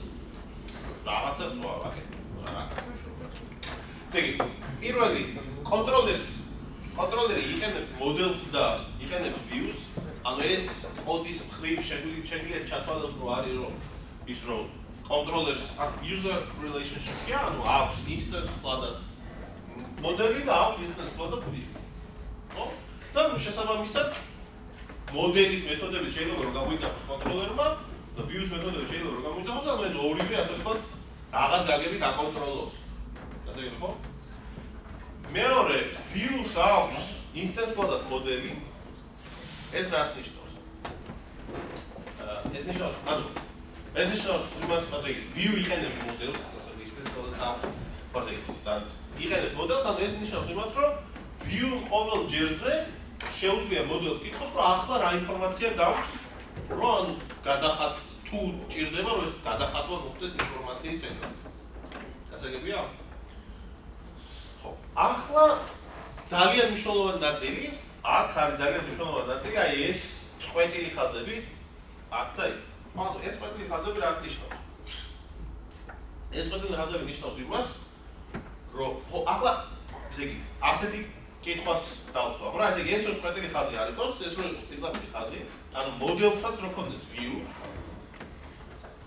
რაღაცას სხვა აკეთებს. რა ესე იგი, პირველი კონტროლერს კონტროლერი იყენებს მოდელს და იყენებს views, ანუ ეს კოდის მხრივ შეგვიძლია ჩათვალოთ რომ არის რომ ის რომ კონტროლერს user relationship-ი ანუ აქვს instance ფლადად მოდელი და აქვს instance ფლადად view. ხო? და შესაბამისად მოდელის მეთოდები შეიძლება რომ გამოიძახოს კონტროლერმა და views მეთოდები შეიძლება რომ გამოიძახოს, ანუ ეს ორივე ასე ვთქვათ რაღაც გაგებით აკონტროლოს. ასე იგი ხო? მეორე views აქვს instance ფლადად მოდელი ეს რას ნიშნავს? ეს ნიშნავს, ანუ ეს ნიშნავს იმას, ასე იგი view იყენებს მოდელს, ასე instance ფლადად აქვს ფაზე და იყენებს მოდელს, ანუ ეს ნიშნავს იმას, რომ view ყოველ ჯერზე შეუძლია მოდელს კითხოს, რომ ახლა რა ინფორმაცია გაქვს, რომ გადახატ თუ ჭირდება, რომ ეს გადახატვა მოხდეს ინფორმაციის სეკვენცი. გასაგებია? ხო. ახლა ძალიან მნიშვნელოვანი ნაწილი, აქ არის ძალიან მნიშვნელოვანი ნაწილი, აი ეს წვეტილი ხაზები, აქ და იქ. ანუ ეს წვეტილი ხაზები რას ნიშნავს? ეს წვეტილი ხაზები ნიშნავს იმას, რომ ხო, ახლა ესე იგი, ასეთი კითხვას დავსვა. რა ესე იგი ეს რო წვეტილი ხაზი არ იყოს, ეს რო იყოს პირდაპირ ხაზი, ანუ მოდელსაც რო ქონდეს view.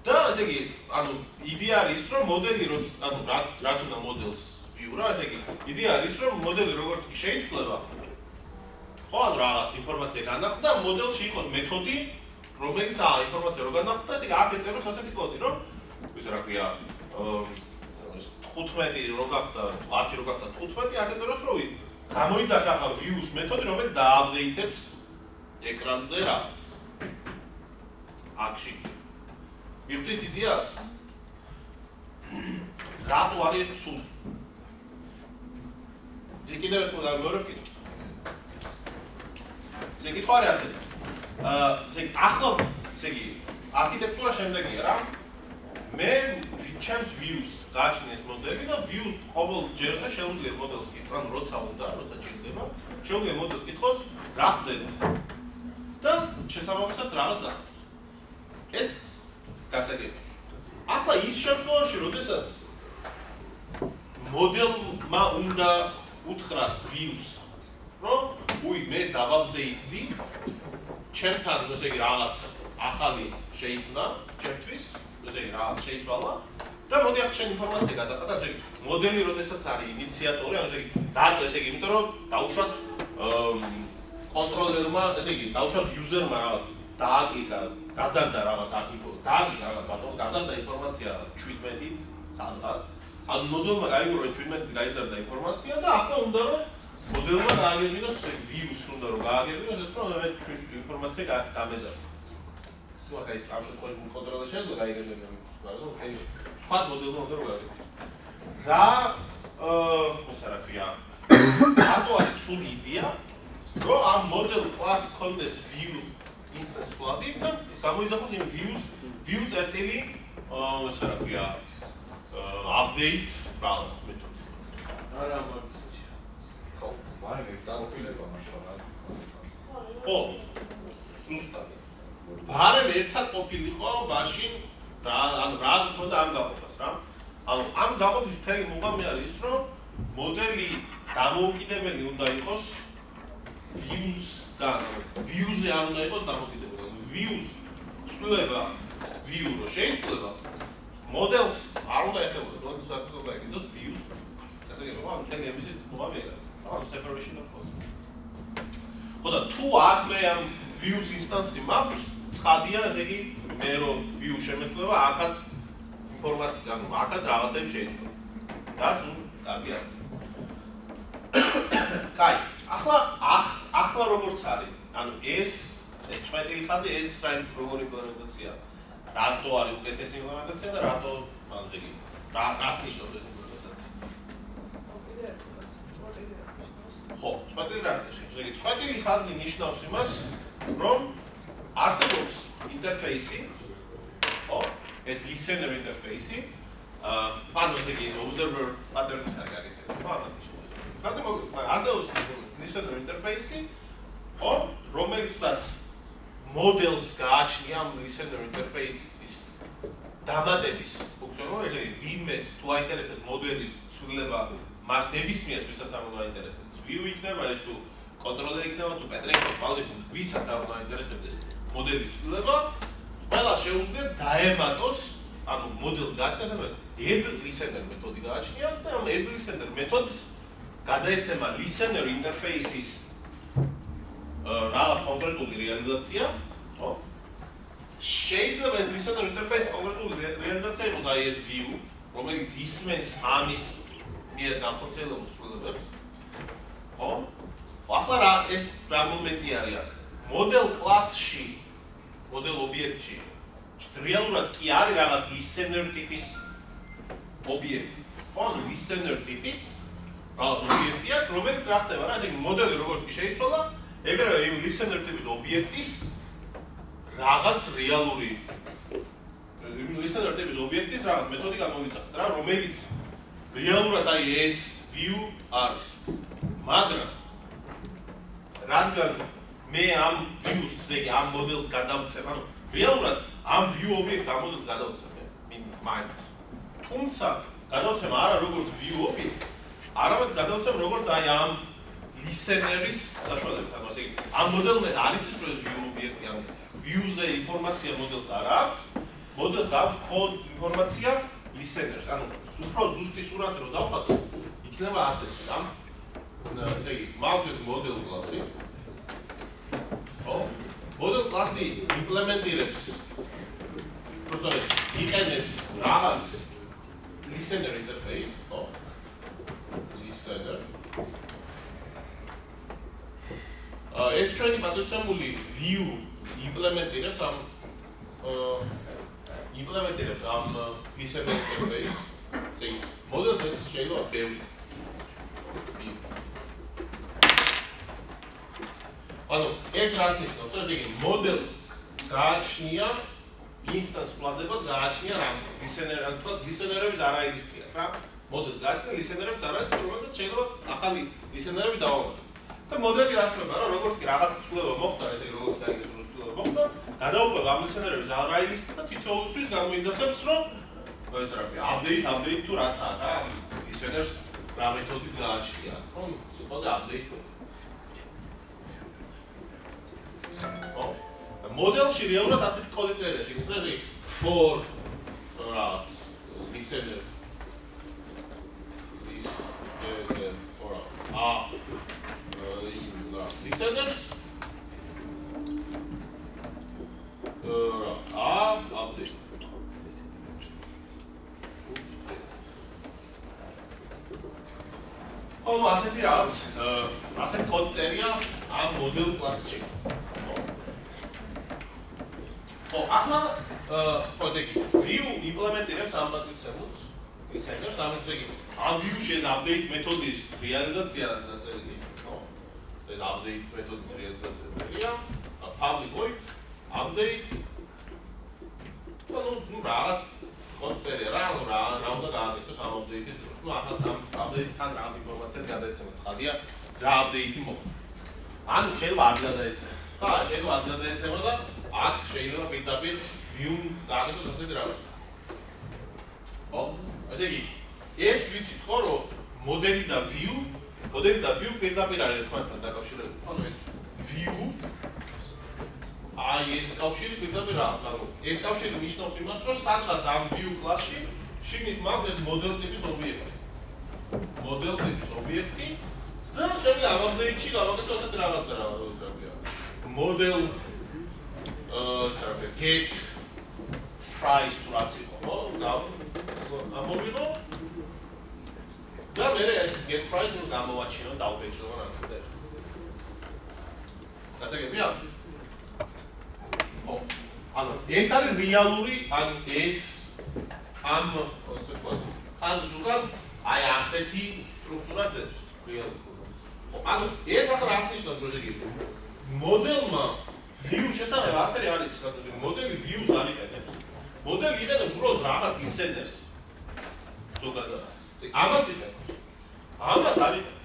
და ესე იგი, ანუ იდეა არის რომ მოდელი რო ანუ რა რა თუნდა მოდელს view რა, ესე იგი, იდეა არის რომ მოდელი როგორც კი შეიცვლება, ხო, ანუ რაღაც ინფორმაცია განახლდა, მოდელში იყოს მეთოდი, რომელიც აა ინფორმაცია რო განახლდა, ესე იგი აქ ეწეროს ასეთი კოდი, რომ ის რა ქვია, აა 15 რო გახდა 10 რო გახდა 15 აკეწეროს რო გამოიძახა ახლა views მეთოდი რომელიც დააპდეიტებს ეკრანზე რაღაც. აქში. მივხვდით იდეას? რატო არის ეს ცუდი ზე კიდევ ერთხელ გამორებ კიდე ზე კითხვა არის ასე აა ზე ახლა ზე არქიტექტურა შემდეგია რა მე ჩემს views გააჩნიეს მოდელი და views ყოველ ჯერზე შეუძლია მოდელს კითხო, ანუ როცა უნდა, როცა ჭირდება, შეუძლია მოდელს კითხოს რა ხდება. და შესაბამისად რაღაც დაგხვს. ეს გასაგებია. ახლა ის შემთხვევაში, როდესაც მოდელმა უნდა უთხრას views, რომ უი მე დავაპდეიტდი ჩემთან, ესე იგი რაღაც ახალი შეიქმნა ჩემთვის, ესე იგი რაღაც შეიცვალა და მოდი ახლა შენ ინფორმაცია გადახატა, ესე იგი, მოდელი როდესაც არის ინიციატორი, ანუ ესე იგი, რატო ესე იგი, იმიტომ რომ დაუშვათ კონტროლერმა, ესე იგი, დაუშვათ იუზერმა რაღაც დააკიდა, გაზარდა რაღაც აკიფო, დააკიდა რაღაც ბატონს, გაზარდა ინფორმაცია 17-ით, სადღაც. ანუ მოდელმა გაიგო რომ 17-ით გაიზარდა ინფორმაცია და ახლა უნდა რომ მოდელმა გააგებინოს views უნდა რომ გააგებინოს ეს რომ მე ინფორმაცია გამეზარდა. სულ ახლა ის ამ შემთხვევაში კონტროლერ შეიძლება გაიგებინოს, მაგრამ თეში ფად მოდელმა უნდა როგორ და აა მოსარა ქვია. აკო არის სული იდეა? რომ ამ მოდელ კლას კონდეს view instance ფლადი და გამოიძახოს იმ views view წერტილი აა მოსარა ქვია. update balance მეთოდი არა ხო მაგრამ ეს წარმოქმნება მაშინ ხო სუსტად ბარემ ერთად ყოფილიყო მაშინ და ანუ რას თქონდა ამ გაყოფას რა? ანუ ამ გაყოფის თელი მუღამი არის ის, რომ მოდელი დამოუკიდებელი უნდა იყოს views-დან, views-ზე არ უნდა იყოს დამოუკიდებელი. views ცვლილება view რო შეიძლება მოდელს არ უნდა ეხებოდეს, მოდელს არ უნდა ეკიდოს views. ასე იგი, ანუ თელი ამის მუღამი არა. ანუ separation of cost. ხოდა თუ აქ მე ამ views instance-ი მაქვს, ცხადია, ესე იგი მე რო view შემეცლება, აქაც ინფორმაცია, ანუ აქაც რაღაცები შეიძლება. რაც ნუ კარგია. კაი, ახლა ახლა როგორც არის? ანუ ეს წვეტილი ხაზი ეს რა როგორი იმპლემენტაცია? რატო არის უკეთესი იმპლემენტაცია და რატო ანუ იგი რა რას ნიშნავს ეს იმპლემენტაცია? ხო, წვეტილი რას ნიშნავს? იგი წვეტილი ხაზი ნიშნავს იმას, რომ არსებობს ინტერფეისი ო ეს listener interface-ი აა ანუ ესე იგი observer pattern-ით არის გაკეთებული ხო ამას ნიშნავს ასე მოგ არსებობს listener interface-ი ო რომელსაც მოდელს გააჩნია ამ listener interface-ის დამატების ფუნქციონალობა, ესე იგი, ვინმეს თუ აინტერესებს მოდელის ცვლილება, მას ნებისმიერს ვისაც არ უნდა აინტერესებს. View იქნება ეს თუ კონტროლერი იქნება თუ პეტრენკო, პავლიტი, ვისაც არ უნდა აინტერესებს მოდელის ცვლილება, ყველა შეუძლია დაემატოს, ანუ მოდელს გააჩნიას, ანუ add listener მეთოდი გააჩნია და ამ add listener მეთოდს გადაეცემა listener interface-ის რაღაც კონკრეტული რეალიზაცია, ხო? შეიძლება ეს listener interface კონკრეტული რეალიზაცია იყოს აი ეს view, რომელიც ისმენს ამის მიერ განხორციელებულ ცვლილებებს. ხო? ახლა რა ეს რა მომენტი არის აქ? model class-ში, model ობიექტში რეალურად კი არის რაღაც listener ტიპის ობიექტი. ხო, listener ტიპის რაღაც ობიექტია, რომელიც რა ხდება რა, ესე იგი მოდელი როგორც კი შეიცვალა, ეგრევე იმ listener ტიპის ობიექტის რაღაც რეალური იმ listener ტიპის ობიექტის რაღაც მეთოდი გამოვიძახთ რა, რომელიც რეალურად აი ეს view არის. მაგრამ რადგან მე ამ views, ესე იგი ამ მოდელს გადავცემ, ანუ რეალურად ამ view ობიექტს ამ მოდელს გადავცემ მე მაინც. თუმცა გადავცემ არა როგორც view ობიექტს, არამედ გადავცემ როგორც აი ამ listener-ის საშუალებით, ანუ ასე ამ მოდელს არის ის რომ view ობიექტი, ანუ view-ზე ინფორმაცია მოდელს არ აქვს, მოდელს აქვს მხოლოდ ინფორმაცია listener-ს, ანუ უფრო ზუსტი სურათი რო დავხატო, იქნება ასე, ამ ესე იგი, მოვწეს model class-ი. ო, model class-ი იმპლემენტირებს პროცესორი იყენებს რაღაც listener interface, ო, listener. აა ეს ჩვენი პატუცემული view იმპლემენტირებს ამ აა იმპლემენტირებს ამ listener interface. ზეი მოდელს ეს შეიძლება ბევრი ანუ ეს რას ნიშნავს? ესე იგი მოდელს გააჩნია ინსტანს ვლადებად გააჩნია რამ? ლისენერ ან თქო ლისენერების არ აიდისტია რა მოდელს გააჩნია ლისენერებს არ არის რომელსაც შეიძლება ახალი ლისენერები დავამატოთ და მოდელი რა შეიძლება რა? როგორც კი რაღაც ცვლილება მოხდა ესე იგი როგორც დაიგეს ცვლილება მოხდა გადაუყვება ამ ლისენერების არ აიდისტს და თითოეულთვის გამოიძახებს რომ ეს რა ქვია აპდეიტ აპდეიტ თუ რაცაა რა ლისენერს რა მეთოდით გააჩნია ხო? სუპოზე აპდეიტ ხო? მოდელში რეალურად ასეთი კოდი წერია შეგიძლია for rats listener. Listener for a listeners? A update. ანუ ასეთი რაღაც ასეთი კოდი წერია ამ მოდელ კლასში. ხო, ახლა ხო ესე იგი, view იმპლემენტირებს ამ მატრიცებს, ისენებს ამ ესე იგი, ამ view-ში ეს update მეთოდის რეალიზაცია დაწერილი, ხო? ეს update მეთოდის რეალიზაცია წერია, public void update ну, ну, რაღაც კონწერია რა, ну, რა, რა უნდა გააკეთოს ამ update-ის დროს. ну, ახლა ამ update-თან რაღაც ინფორმაციას გადაეცემა, ცხადია, რა update-ი მოხდა. ან შეიძლება არ გადაეცემა. ხა, შეიძლება არ გადაეცემა და აქ შეიძლება პირდაპირ view გააკეთოს ასეთი რაღაც. ო, ასე იგი, ეს ვიცი ხო რომ მოდელი და view, მოდელი და view პირდაპირ არის ერთმანეთთან დაკავშირებული. ანუ ეს view აი ეს კავშირი პირდაპირ აქვს, ანუ ეს კავშირი ნიშნავს იმას, რომ სადღაც ამ view კლასში შიგნით მაქვს ეს model ტიპის ობიექტი. model ტიპის ობიექტი და შეიძლება ამ აპდეიტში გავაკეთო ასეთ რაღაცა რა, ეს რა ქვია. model აა get price რაც იყო, ხო? და ამოვიღო და მე ეს get price ნუ გამოვაჩინო და დავბეჭდო რაც და გასაგებია? ხო. ანუ ეს არის რეალური, ანუ ეს ამ კონცეფტუალ ხაზს უკან აი ასეთი სტრუქტურა დებს რეალურად. ანუ ეს ახლა რას ნიშნავს პროექტი? მოდელმა view შესაძლოა არაფერი არ იცის რატო მოდელი views არ იყენებს მოდელი იყენებს უბრალოდ რაღაც ისენებს ზოგადად ამას იყენებს ამას არ იყენებს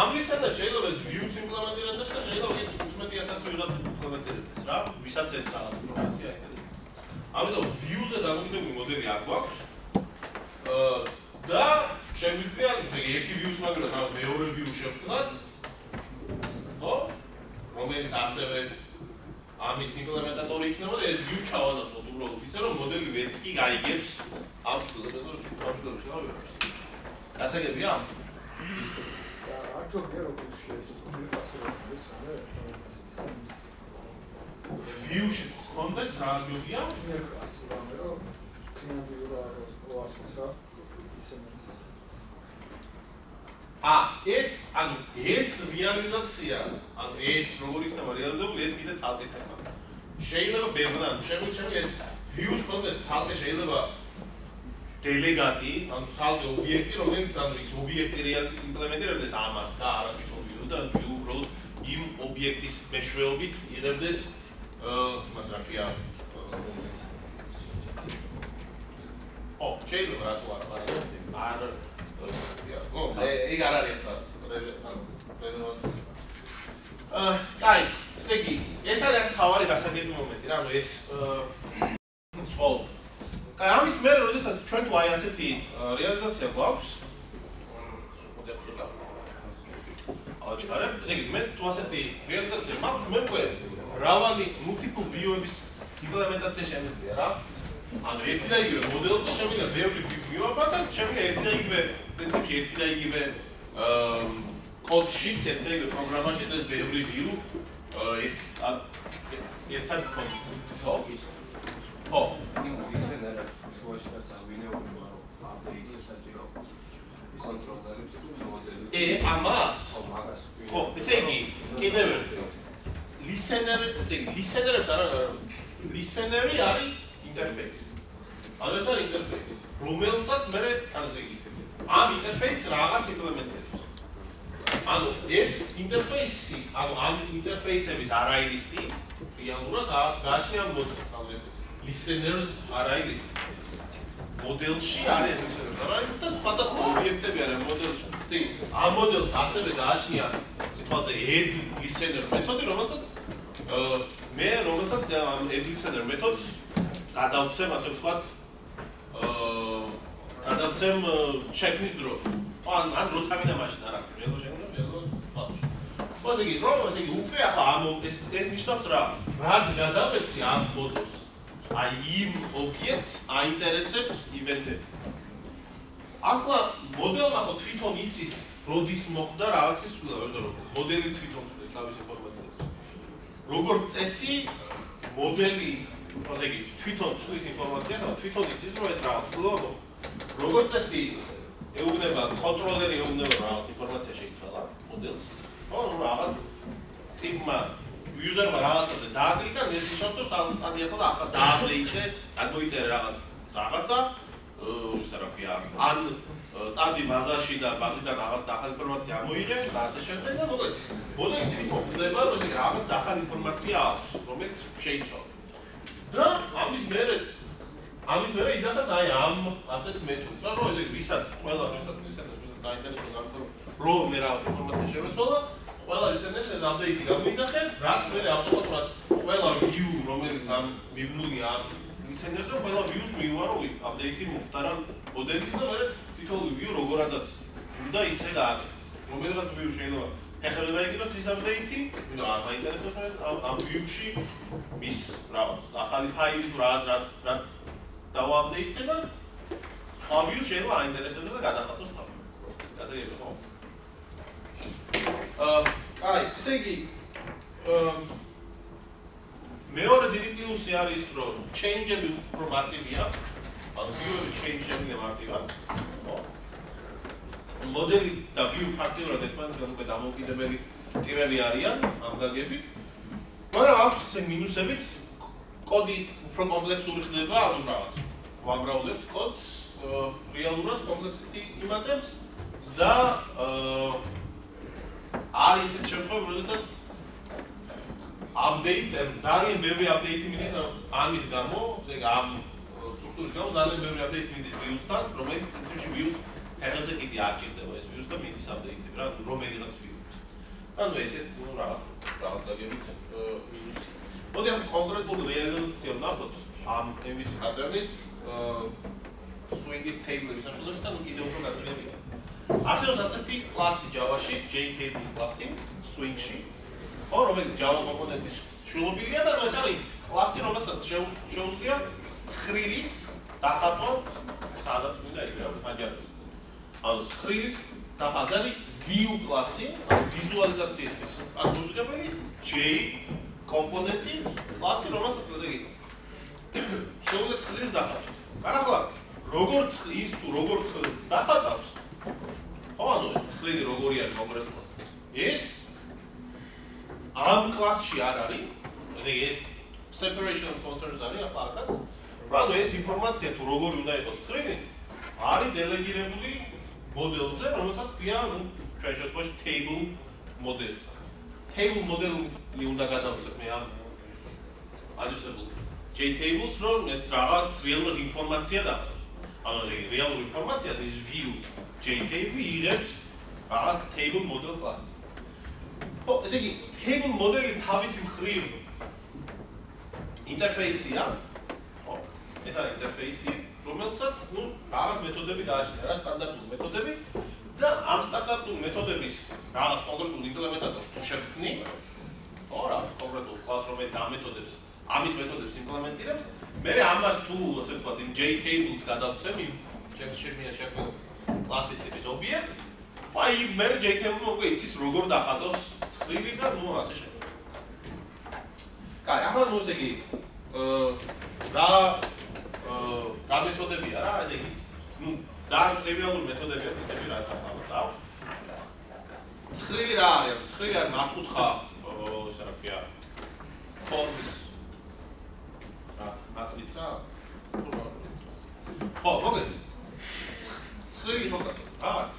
ამ ისენა შეიძლება ეს views იმპლემენტირდეს და შეიძლება 15000 ვიღაც იმპლემენტირდეს რა ვისაც ეს რაღაც ინფორმაცია იყენებს ამიტომ view-ზე დამოკიდებული მოდელი არ გვაქვს. აა და შეგვიძლია ესე იგი ერთი view-ს მაგრამ მეორე view შევქმნათ. ხო? რომელიც ასევე ამის იმპლემენტატორი იქნება და view ჩავანაცვლოთ უბრალოდ ისე რომ მოდელი ვერც კი გაიგებს ამ ბავშვებში რა ვიყავს. გასაგებია? ჯერ როგორ შეიძლება მიფასებოდეს რა? view-ში კონდეს რა გიოგია? მე ასე ვამბე რომ წინანდ ვიღა როასს რა ისე ა ეს ანუ ეს რეალიზაცია ანუ ეს როგორ იქნება რეალიზებული ეს კიდე ცალკე თემა შეიძლება ბევრად შემიძლია ეს views კონდეს ცალკე შეიძლება დელეგატი ანუ ცალკე ობიექტი რომელიც ანუ ის ობიექტი რეალ იმპლემენტირდეს ამას და არა თვითონ view და view უბრალოდ იმ ობიექტის მეშვეობით იღებდეს აა მას რა ქვია ო შეიძლება რა თუ არა არ ეგ არ არის ახლა. აა, კაი, ესე იგი, ეს არის თავარი გასაგები მომენტი რა, ანუ ეს ხო. კაი, ამის მერე როდესაც ჩვენ თუ აი ასეთი რეალიზაცია გვაქვს, მოდი ახლა. აა, ჩქარა, ესე იგი, მე თუ ასეთი რეალიზაცია მაქვს, მე მკვე რავალი multiple view-ების იმპლემენტაცია შემიძლია რა. ანუ ერთი და იგივე მოდელზე შემიძლია ბევრი ვიუაპა და შემიძლია ერთი და იგივე პრინციპში ერთი და იგივე კოდშიც ერთი და იგივე პროგრამაში და ბევრი ვიუ ერთ ერთად ხო? ხო. იმ ისე და შუაში რაც ავინეობ რომ აპდეიტი საჭირო კონტროლერი ე ამას? ხო ესე იგი კიდევ listener ესე იგი listener-ებს არა listener-ი არის ინტერფეისი. ანუ ეს არის ინტერფეისი, რომელსაც მე ანუ ამ ინტერფეისს რაღაც იმპლემენტებს. ანუ ეს ინტერფეისი, ანუ ამ ინტერფეისების არაიდისტი რეალურად გააჩნია მოდელს, ანუ ეს listeners არაიდისტი. მოდელში არის ეს არის და სხვადასხვა ობიექტები არის მოდელში. თი ამ მოდელს ასევე გააჩნია სიტყვაზე add listener მეთოდი, რომელსაც მე რომელსაც ამ add listener მეთოდს გადავცემ ასე ვთქვათ აა გადავცემ ჩეკნის დროს. ან ან როცა მინდა მაშინ არა მეგო შეგნა მეგო ფაში. ასე იგი რომ ასე იგი უკვე ახლა ამ ეს ეს ნიშნავს რა? რაც გადავეცი ამ მოდულს. აი იმ ობიექტს აინტერესებს ივენტები. ახლა მოდელმა ხო თვითონ იცის როდის მოხდა რაღაცის სულა, ვერდო რომ მოდელი თვითონ წვეს თავის ინფორმაციას. როგორც წესი მოდელი ასე იგი თვითონ ცვლის ინფორმაციას, ანუ თვითონ იცის რომ ეს რაღაც ფლოო. როგორც წესი ეუბნება კონტროლერი ეუბნება რაღაც ინფორმაცია შეიცვალა მოდელს. ხო, ნუ რაღაც ტიპმა იუზერმა რაღაცაზე დააკლიკა, ეს ნიშნავს რომ სამ წადი ახლა და ახლა დააპდეიტე, გადმოიწერე რაღაც რაღაცა, ისე რა ქვია, ან წადი ბაზარში და ბაზიდან რაღაც ახალი ინფორმაცია ამოიღებს და ასე შემდეგ და მოკლედ მოდელი თვითონ ხდება რომ ეს რაღაც ახალი ინფორმაცია აქვს, რომელიც შეიცვალა. და ამის მერე ამის მერე იძახებს აი ამ ასეთ მეთოდს რა რომ ესე ვისაც ყველა ვისაც ისენს ვისაც საინტერესო გამქრო რომ მე რაღაც ინფორმაცია შევეცვალა ყველა ისენს ეს აპდეიტი გამოიძახე რაც მე ავტომატურად ყველა view რომელიც ამ მიბნულია ამ ისენს რომ ყველა views მიუვარო აპდეიტი მოხდა რა მოდელის და მე თითოეული view როგორადაც უნდა ისე გააკეთო რომელიღაც view შეიძლება ეხლა დაიგინოს ის აპდეიტი, ნუ არ მაინტერესებს ეს ამ view-ში მის რაღაც ახალი ფაილი თუ რაღაც რაც რაც დავაპდეიტე და სხვა view შეიძლება აინტერესებს და გადახატოს თავი. ასე იგი ხო? აა, აი, ესე იგი აა მეორე დიდი პლუსი არის რომ change-ები უფრო მარტივია. View-ები change-ები მარტივია. ხო? მოდელი და view ფაქტიურად ერთმანეთისგან უკვე დამოუკიდებელი ტიპები არიან ამ გაგებით. მაგრამ აქვს ეს მინუსებიც, კოდი უფრო კომპლექსური ხდება, ანუ რაღაც. ვაბრაულებთ კოდს, რეალურად კომპლექსიტი იმატებს და არის ეს შემთხვევა, როდესაც update, ძალიან ბევრი update მიდის ამის გამო, ეგ ამ სტრუქტურის გამო ძალიან ბევრი update მიდის views-თან, რომელიც პრინციპში views ფერზე კიდე არ ჭირდება ეს ვირუს და მიდის აპდეიტები რა რომელიღაც ვირუსს. ანუ ესეც ნუ რაღაც რაღაც გაგებით მინუსი. მოდი ახლა კონკრეტულ რეალიზაციას ნახოთ. ამ MVC პატერნის swing-ის table-ების საშუალებით და ნუ კიდევ უფრო გასაგები. არსებობს ასეთი კლასი Java-ში, JTable კლასი swing-ში, ხო, რომელიც Java კომპონენტის შულობილია და ეს არის კლასი, რომელსაც შეუძლია ცხრილის დახატვა სადაც მინდა იქნება ფანჯარას. ანუ ცხრილის დახაზარი view კლასი, ანუ ვიზუალიზაციისთვის პასუხისმგებელი J კომპონენტი კლასი, რომელსაც ესე იგი შეუძლია ცხრილის დახატვა. განახლა როგორც ის თუ როგორ ცხრილს დახატავს ხო ანუ ეს ცხრილი როგორი არის კონკრეტულად ეს ამ კლასში არ არის ესე ეს separation of concerns არის ახლა აქაც ანუ ეს ინფორმაცია თუ როგორი უნდა იყოს ცხრილი არის დელეგირებული მოდელზე რომელსაც ქვია ნუ ჩვენ შემთხვევაში table მოდელი table მოდელი უნდა გადავწყვეტ მე ამ adjustable JTables რომ ეს რაღაც რეალურად ინფორმაცია დაყავს. ანუ რეალური ინფორმაციას ის view JTable იღებს რაღაც table model class-ი. ხო, ესე იგი table model-ი თავის მხრივ ინტერფეისია. ეს არის ინტერფეისი, რომელსაც, ну, რაღაც მეთოდები გააჩნია, რა სტანდარტული მეთოდები და ამ სტანდარტული მეთოდების რაღაც კონკრეტულ იმპლემენტატორს თუ შევქმნი, ხო, რა, კონკრეტულ class რომელიც ამ მეთოდებს ამის მეთოდებს იმპლემენტირებს, მე ამას თუ ასე ვთქვათ, იმ JTables გადავცემ იმ ჩემს შემია შექმნილ კლასის ტიპის ობიექტს, აი მე JTable უკვე იცის როგორ დახატოს ცხრილი და ნუ ასე შემდეგ. კაი, ახლა ნუ ესე იგი რა რა მეთოდებია რა, ესე იგი ნუ ძალიან ტრივიალური მეთოდებია, პრინციპი რაც ახალს აქვს. ცხრილი რა არის? ცხრილი არის მართკუთხა, ესე რა ქვია, ფორმის მატრიცა? ხო, მოგეთ. ცხრილი ხო რაღაც.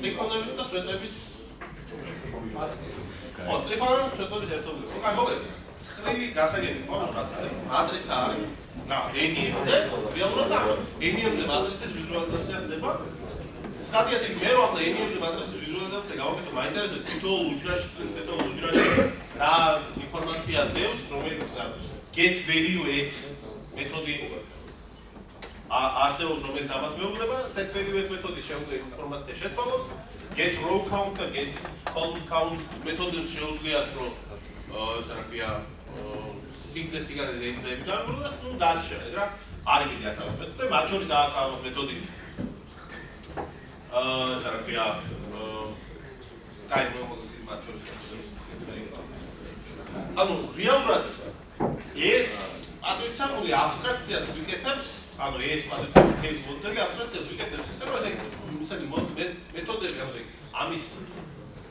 ტრიკონების და სვეტების ხო, ტრიკონების სვეტების ერთობლივ. ხო, მოგეთ. ცხრილი გასაგები ხო, რაღაც მატრიცა არის. რა, ენიებზე, რეალურად და ენიებზე მატრიცის ვიზუალიზაცია ხდება. ცხადია ისე მე რო ახლა ენიებზე მატრიცის ვიზუალიზაცია გავაკეთე, მაინტერესებს თითოეულ უჯრაში, თითოეულ უჯრაში რა ინფორმაცია დევს, რომელიც get value at მეთოდი არსებობს რომელიც ამას მეუბნება set value at მეთოდი შეუძლია ინფორმაცია შეცვალოს get row count და get column count მეთოდებს შეუძლიათ რომ ესე რა ქვია სიგზე სიგარეტი ედნები დაბრუნდეს ნუ დასშევეთ რა. არის კიდე ახლა მეთოდი მათ შორის აქვს მეთოდი. აა ესე რა ქვია კაი მოგოდი მათ შორის ანუ რეალურად ეს პატრიცამული აბსტრაქციას ვიკეთებს, ანუ ეს პატრიცამული თემის მოდელი აბსტრაქციას ვიკეთებს, ისე რომ ესე მეთოდები არის ამის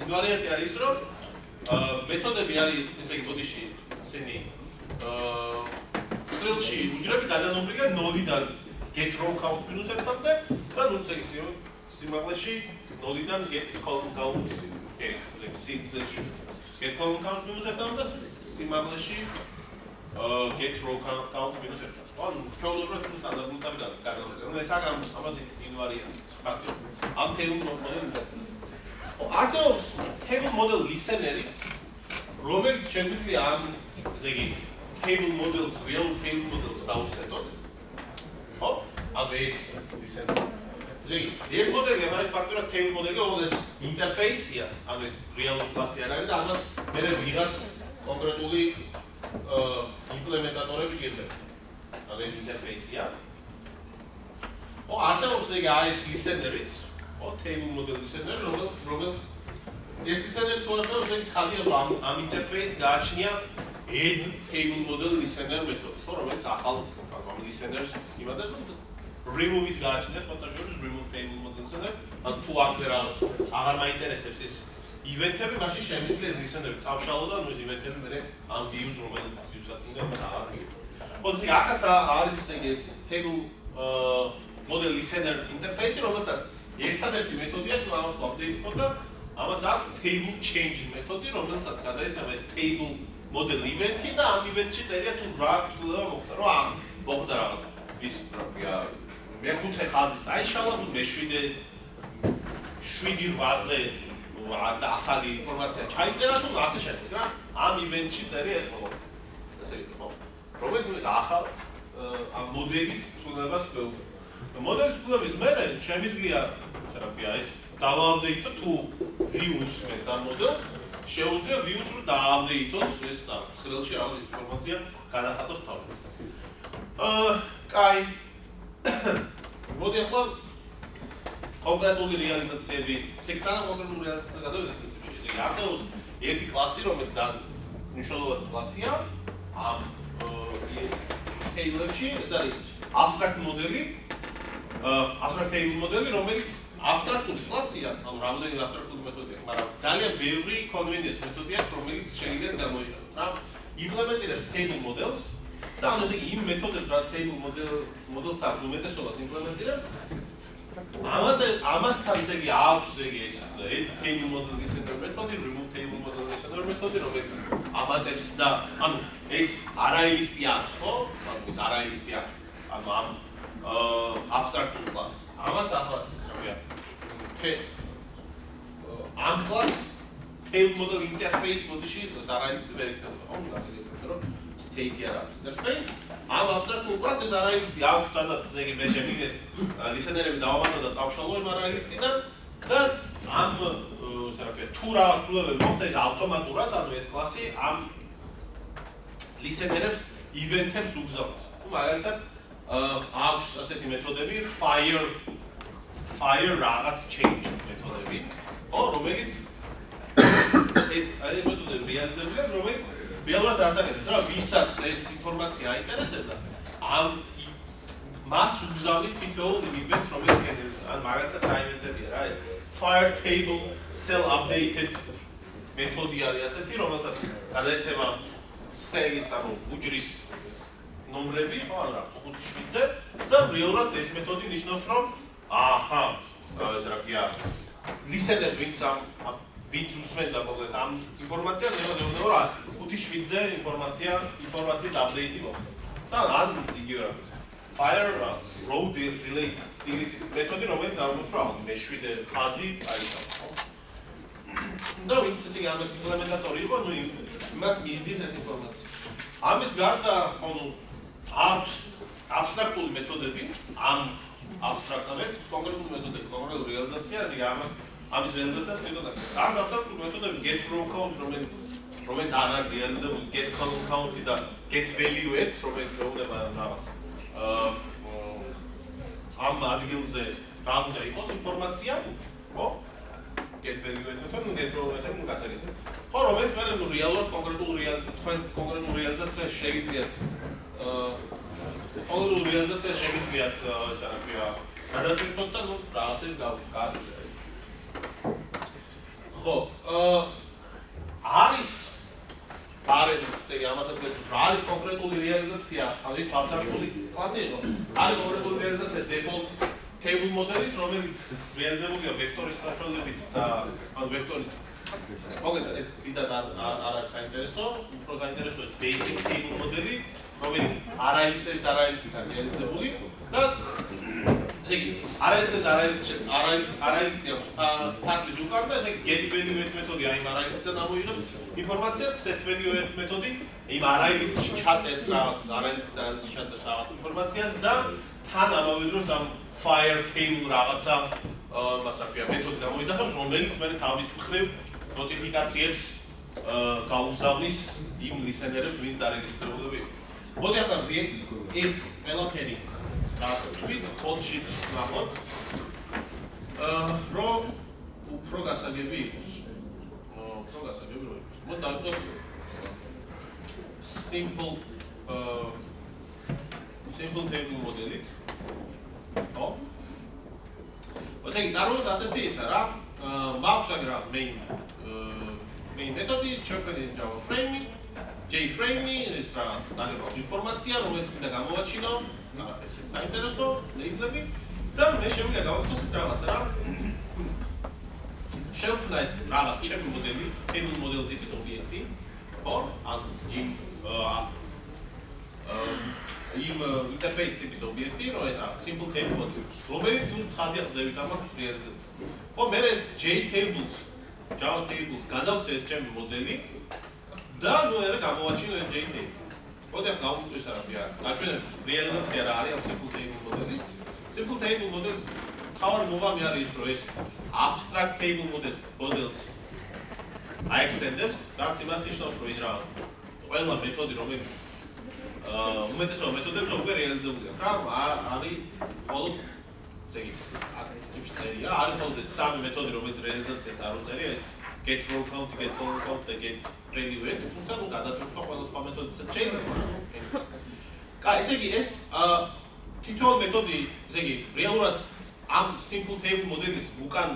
ინვარიანტი არის რომ მეთოდები არის ესე იგი ბოდიში ისინი აა სტრილში უჯრები გადანობრილია 0-დან get row count 1-მდე და ნუ ესე იგი სიმაღლეში 0-დან get column count ეს ისე get column count minus 1-მდე სიმაღლეში get row count 1. ანუ ჩვეულებრივად თუ სტანდარტული ანუ ეს აგამ ამაზე ინვარიანტი ფაქტია. ამ table model-ი. არსებობს table model listener-იც, რომელიც შეგვიძლია ამ ესე იგი table models, real table models დაუსეტოთ. ხო? ანუ ეს listener. ზეგი, ეს მოდელი არის ფაქტურად table model-ი, რომელიც ინტერფეისია, ანუ ეს real კლასი არ არის და ამას მე ვიღაც კონკრეტული იმპლემენტატორები ჭირდება. ანუ ეს ინტერფეისია. ო არსებობს ეგ AES listener-იც, ო table model listener, რომელიც რომელიც ეს listener-ი თორსა ეს ცხადია რომ ამ ამ ინტერფეისს გააჩნია add table model listener მეთოდი, ხო, რომელიც ახალ ამ listeners იმადას რომ remove-ით გააჩნია ფოტოშოპის remove table model listener, ან თუ რა აღარ მაინტერესებს ის ივენთები მაშინ შემიძლია ეს ლისენები წავშალო და ნუ ეს ივენთები მე ამ views რომელიც views-ად უნდა აღარ მიგო. ოდესაც აქაც არის ესე ეს table model listener interface რომელსაც ერთადერთი მეთოდია თუ ამას ვაპდეიტო და ამას აქვს table change მეთოდი რომელსაც გადაეცემა ეს table model event-ი და ამ event-ში წერია თუ რა ცვლილება მოხდა. რომ ამ მოხდა რაღაც ის რა მეხუთე ხაზი წაიშალა თუ მეშვიდე 7-8-ზე და ახალი ინფორმაცია ჩაიწერა თუ ასე შემდეგ რა. ამ ივენტში წერია ეს ხო ესე იგი ხო. რომელიც ის ახალს ამ მოდელის ცვლილებას გვეუბნება. მოდელის ცვლილების მერე შემიძლია თერაპია ეს დაავადეითო თუ ვიუს ეს ამ მოდელს შეუძლია ვიუსს რომ დაავადეითოს ეს ცხრილში რაღაც ინფორმაცია გადახატოს თავი. აა, კაი. მოდი ახლა კონკრეტული რეალიზაციები, სექსანა კონკრეტული რეალიზაცია გადავიდეთ პრინციპში. ესე არსებობს ერთი კლასი, რომელიც ძალიან მნიშვნელოვანი კლასია ამ ტეიბლებში, ეს არის abstract მოდელი. Table მოდელი, რომელიც abstract-ული კლასია, ანუ რამოდენიმე abstract-ული მეთოდი აქვს, მაგრამ ძალიან ბევრი convenience მეთოდი აქვს, რომელიც შეიძლება გამოიყენოს. რა იმპლემენტირებს table models და ანუ ესე იგი იმ მეთოდებს, რაც table model models აქვს, უმეტესობას იმპლემენტირებს, ამაზე ამასთან ესე იგი აქვს იგი ეს table model listener მეთოდი, remove table model listener მეთოდი, რომელიც ამატებს და ანუ ეს არაილისტი აქვს, ხო? ანუ ეს არაილისტი აქვს. ანუ ამ abstract class. ამას ახლა ის რა ვია? ამ class table model interface მოდიში ეს არაილისტი ვერ იქნება, ხო? ასე გეტყვით, რომ state-ი არ აქვს interface. ამ abstract class-ეს არაილისტი აქვს, სადაც ესე იგი მე შემიგეს listener-ები დავამატო და წავშალო იმ არაილისტიდან და ამ ესე რა ქვია, თუ რაღაც სულებები მოხდა ეს ავტომატურად, ანუ ეს კლასი ამ listener-ებს event-ებს უგზავნოს. თუ მაგალითად აქვს ასეთი მეთოდები fire fire რაღაც change მეთოდები, ო რომელიც ეს ეს მეთოდები რეალიზებულია, რომელიც რეალურად რას აკეთებს? რა ვისაც ეს ინფორმაცია აინტერესებდა, ამ მას უგზავნის თითოეულ ივენტს, რომელიც ან მაგალითად რა ივენტებია რა ეს? fire table cell updated მეთოდი არის ასეთი, რომელსაც გადაეცემა cell-ის ანუ უჯრის ნომრები, ხო, ანუ რა 5-7-ზე და რეალურად ეს მეთოდი ნიშნავს, რომ აჰა, ეს რა ქვია? listeners ვინც ამ ვინც უსმენდა მოკლედ ამ ინფორმაციას, ეუბნება რა 5-7-ზე ინფორმაცია, ინფორმაციის აპდეიტი მოხდა. და ან იგივე რა. fire row delay მეთოდი რომელიც აღმოჩნდა რა მე-7 ფაზი აიცა. და ვინც ესე ამას იმპლემენტატორი იყო, ნუ იმას მისდის ეს ინფორმაცია. ამის გარდა, ანუ აქვს აბსტრაქტული მეთოდები, ამ აბსტრაქტულებს კონკრეტული მეთოდები, კონკრეტული რეალიზაცია, ასე ამას ამის რეალიზაციას მეტოდად. ამ აბსტრაქტული მეთოდები get row count, რომელიც რომელიც არ არის რეალიზებული get column count-ი და get value-ეთ, რომელიც მეუბნება რაღაც. ამ ადგილზე რა უნდა იყოს ინფორმაცია, ხო? get value-ეთ მეთოდი, ნუ get row-ეთ ნუ გასაგებია. ხო, რომელიც მე რეალურად კონკრეტულ რეალ თქვენ კონკრეტულ რეალიზაციას შეგიძლიათ აა კონკრეტულ რეალიზაციას შეგიძლიათ ეს რა ქვია, გადაწყვეტოთ და ნუ რაღაცები გავკარგოთ. ხო, აა არის არის წეი ამასაც გეტყვი, არის კონკრეტული რეალიზაცია, ანუ ის აბსტრაქტული კლასი იყო. არის კონკრეტული რეალიზაცია default table მოდელის, რომელიც რეალიზებულია ვექტორის საშუალებით და ანუ ვექტორით. მოგეთ ეს დიდად არ არ არის საინტერესო, უფრო საინტერესოა basic table მოდელი, რომელიც არაილისტების არაილისტიდან რეალიზებული და ესე იგი, არაისტებს არაისტ არაისტი აქვს ფაქტის უკან და ესე value მეთოდი აი არაისტიდან ამოიღებს ინფორმაციას value მეთოდი იმ არაისტში ჩაწეს რაღაც არაისტში ჩაწეს რაღაც ინფორმაციას და თან ამავე დროს ამ fire table რაღაცა მას აკია მეთოდს გამოიძახებს რომელიც მე თავის მხრივ ნოტიფიკაციებს გაუგზავნის იმ listener-ებს ვინც დარეგისტრირებული იყო. მოდი ახლა ეს ყველაფერი რაც თქვით კოდშიც ნახოთ აა რომ უფრო გასაგები იყოს. უფრო გასაგები რომ იყოს. მოდი დავწეროთ simple აა simple table მოდელი ხო ასე იგი წარმოვიდგინეთ ასეთი ისა რა. მაქვს აგრა main main მეთოდი ჩეკერი java frame J-frame ის რაღაც დაგეკავ ინფორმაცია რომელიც მინდა გამოვაჩინო რაღაც საინტერესო ლეიბლები და მე შემიძლია გავაკეთოს რაღაცა რა. შევქმნა ეს რაღაც ჩემი მოდელი, table model ტიპის ობიექტი, ხო? ან იმ იმ ინტერფეის ტიპის ობიექტი, რომ ეს არის simple table რომელიც ნუ ცხადია გზებით ამაქვს რეალიზებული. ხო, მე ეს JTables, Java tables გადავწე ეს ჩემი მოდელი და ნუ ერე JTable. მოდი ახლა გავუწვის რა ვია. გაჩვენებ რეალიზაცია რა არის ამ simple table მოდელის. simple table მოდელის თავარ მოგამი არის ის, რომ ეს abstract table models models აექსტენდებს, რაც იმას ნიშნავს, რომ ის რა ყველა მეთოდი რომელიც აა უმეტესობა მეთოდებზე უკვე რეალიზებულია. რა არის მხოლოდ ესე იგი აკციპტი წერია, არის მხოლოდ სამი მეთოდი, რომელიც რეალიზაციას არ უწერია, ეს get row count, get column count და get value et, თუმცა ნუ გადატვირთვა ყველა სხვა მეთოდისაც შეიძლება. კაი, ესე იგი ეს აა თითოეულ მეთოდი, ესე იგი რეალურად ამ simple table მოდელის უკან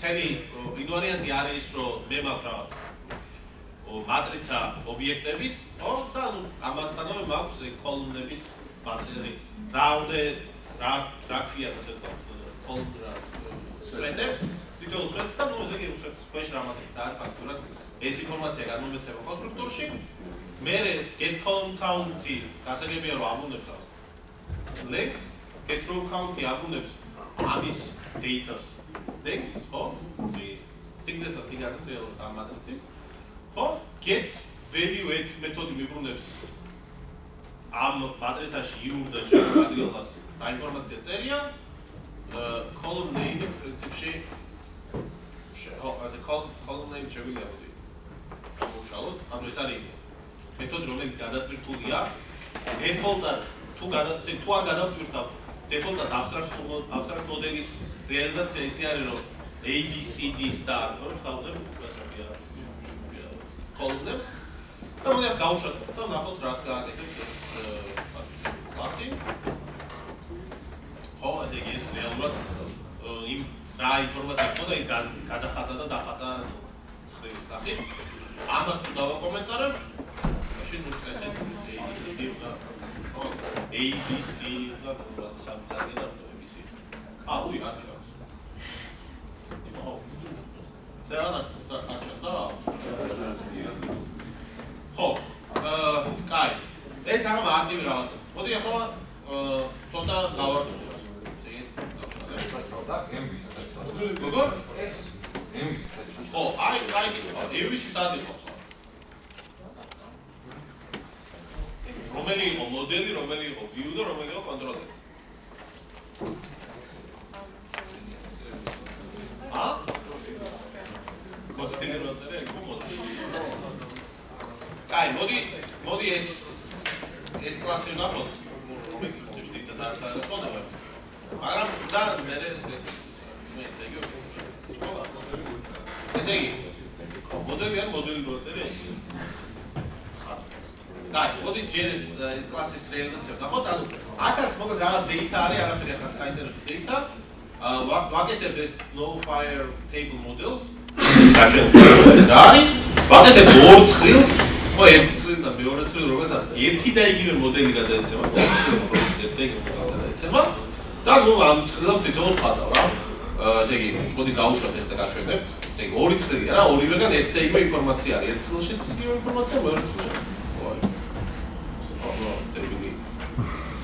თენი ინვარიანტი არის რომ მე მაქვს რაღაც მატრიცა ობიექტების, ო და ნუ ამასთანავე მაქვს კოლონების მატრიცები. რაუნდე რა რა ქვია ასე თქვა კოლონ რა სვეტებს თითოეულ სვეტს და ნუ ეგ სვეტს ქვეშ რა მატრიცა არის ფაქტურად ეს ინფორმაცია განმომეცემა კონსტრუქტორში მე get column count-ი გასაგებია რომ აბუნებს ამ length get row count-ი აბუნებს ამის data-ს. Length ხო? ის სიგნეს და სიგანეს რეალურად ამ მატრიცის ხო? Get value et მეთოდი მიბრუნებს ამ მატრიცაში iur და j ადგილას. რა ინფორმაცია წერია? Column name-ი პრინციპში ხო, ასე name შეგვიძლია მოდი. გამოვშალოთ, ანუ ეს არის მეთოდი, რომელიც გადაწყვეტილია default-ად თუ გადაწყვეტ თუ არ გადავწყვეტავ default-ად abstract abstract მოდელის რეალიზაცია ისე არის, რომ ABCD star, ხო, შევძებ გასაგებია. names და მოდი ახლა გავუშვათ და ნახოთ რას გააკეთებს ეს კლასი. ხო, ესე იგი ეს რეალურად იმ რა ინფორმაცია ხოდა იქ გადახატა და დახატა ცხრილის სახით. ამას თუ დავაკომენტარებ, მაშინ უცესე ABC და ABC და სამცალი და ABC. აა, უი, არ ჩავს. ო. წერანა საერთოდ ხო. აა, კაი. ეს აღა მარტივი რაღაცა. მოდი ახლა ცოტა გავარდოთ. ეს ცოტა გემის როგორ? ეს ემის ხო, აი, აი კითხვა, ევისი სად იყო? რომელი იყო მოდელი, რომელი იყო view და რომელი იყო კონტროლერი? ა? როწერე, იქ მოდელი. კაი, მოდი, მოდი ეს ეს კლასი ნახოთ. რომელიც ციფრი და და და სხვა. მაგრამ და მე ესე იგი მოდელი ან მოდელი როწერე აი მოდი ჯერ ეს ეს კლასის რეალიზაცია ნახოთ ანუ აქაც მოკლედ რაღაც data არის არაფერი ახლა საინტერესო data ვაკეთებ ეს no fire table models გაჩვენებ რა არის ვაკეთებ ორ ცხრილს ხო ერთი ცხრილი და მეორე ცხრილი როგორცაც ერთი და იგივე მოდელი გადაეცემა ერთი და იგივე გადაეცემა და ნუ ამ ცხრილს თვითონ ვხატავ რა ესე იგი, მოდი გავუშვათ ეს და გაჩვენებ. ესე იგი, ორი ცხრილია რა, ორივეგან ერთ და იგივე ინფორმაცია არის. ერთ ცხრილშიც იგივე ინფორმაცია, მეორე ცხრილშიც. ვაი. აბა, წერილი.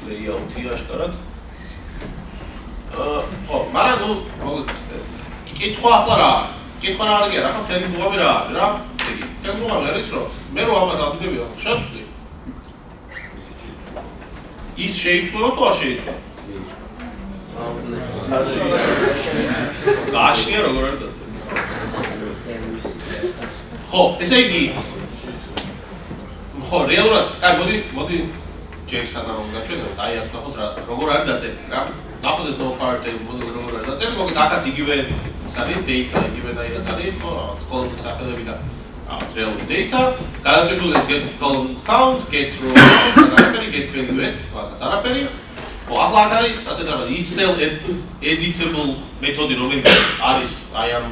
ლეიაუთი აშკარად. აა, ხო, მაგრამ ნუ კითხვა ახლა რა? კითხვა რა არის? რა ხომ თემი მოგავი რა? რა? ესე იგი, თემი მოგავი არის რომ მე რო ამას ამბები რა, შეცვლი. ის შეიცვალა თუ არ შეიცვალა? გააჩნია როგორ არის დაწერილი. ხო, ესე იგი ხო, რეალურად, აი მოდი, მოდი ჯერ სანამ გაჩვენოთ, აი აქ ნახოთ რა როგორ არის დაწერილი, რა. ნახოთ ეს no fire table მოდი როგორ არის დაწერილი, მოგეთ აქაც იგივე სარი data იგივე დაირა არის, ხო, რაღაც column სახელები და აქვს real data, გადაგებული ეს get column count, get row, get value et, რაღაც არაფერი. ხო, ახლა აქ არის ასე რაღაც isel editable მეთოდი, რომელიც არის აი ამ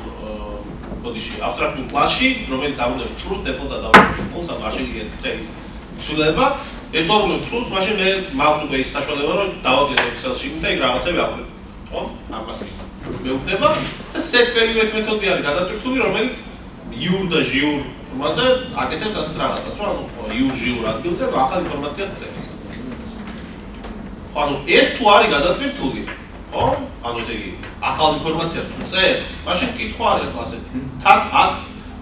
კოდიში abstract კლასში, რომელიც ამბობს truth default-ად ამბობს false, ან მაშინ იგი sales ცვლილება. ეს დაგუნოს truth, მაშინ მე მაქვს უკვე ის საშუალება, რომ დავაგდებ Excel-ში და იქ რაღაცები აღვნიშნო. ხო? ამას მეუბნება და set value მეთოდი არის გადატვირთული, რომელიც iur და jiur მასე აკეთებს ასეთ რაღაცას, რომ ანუ iur jiur ადგილზე ახალი ინფორმაციას წერს. ანუ ეს თუ არის გადატვირთული, ხო? ანუ ესე იგი, ახალ ინფორმაციას თუ წერს, მაშინ კითხვა არის ახლა ასეთი. თან აქ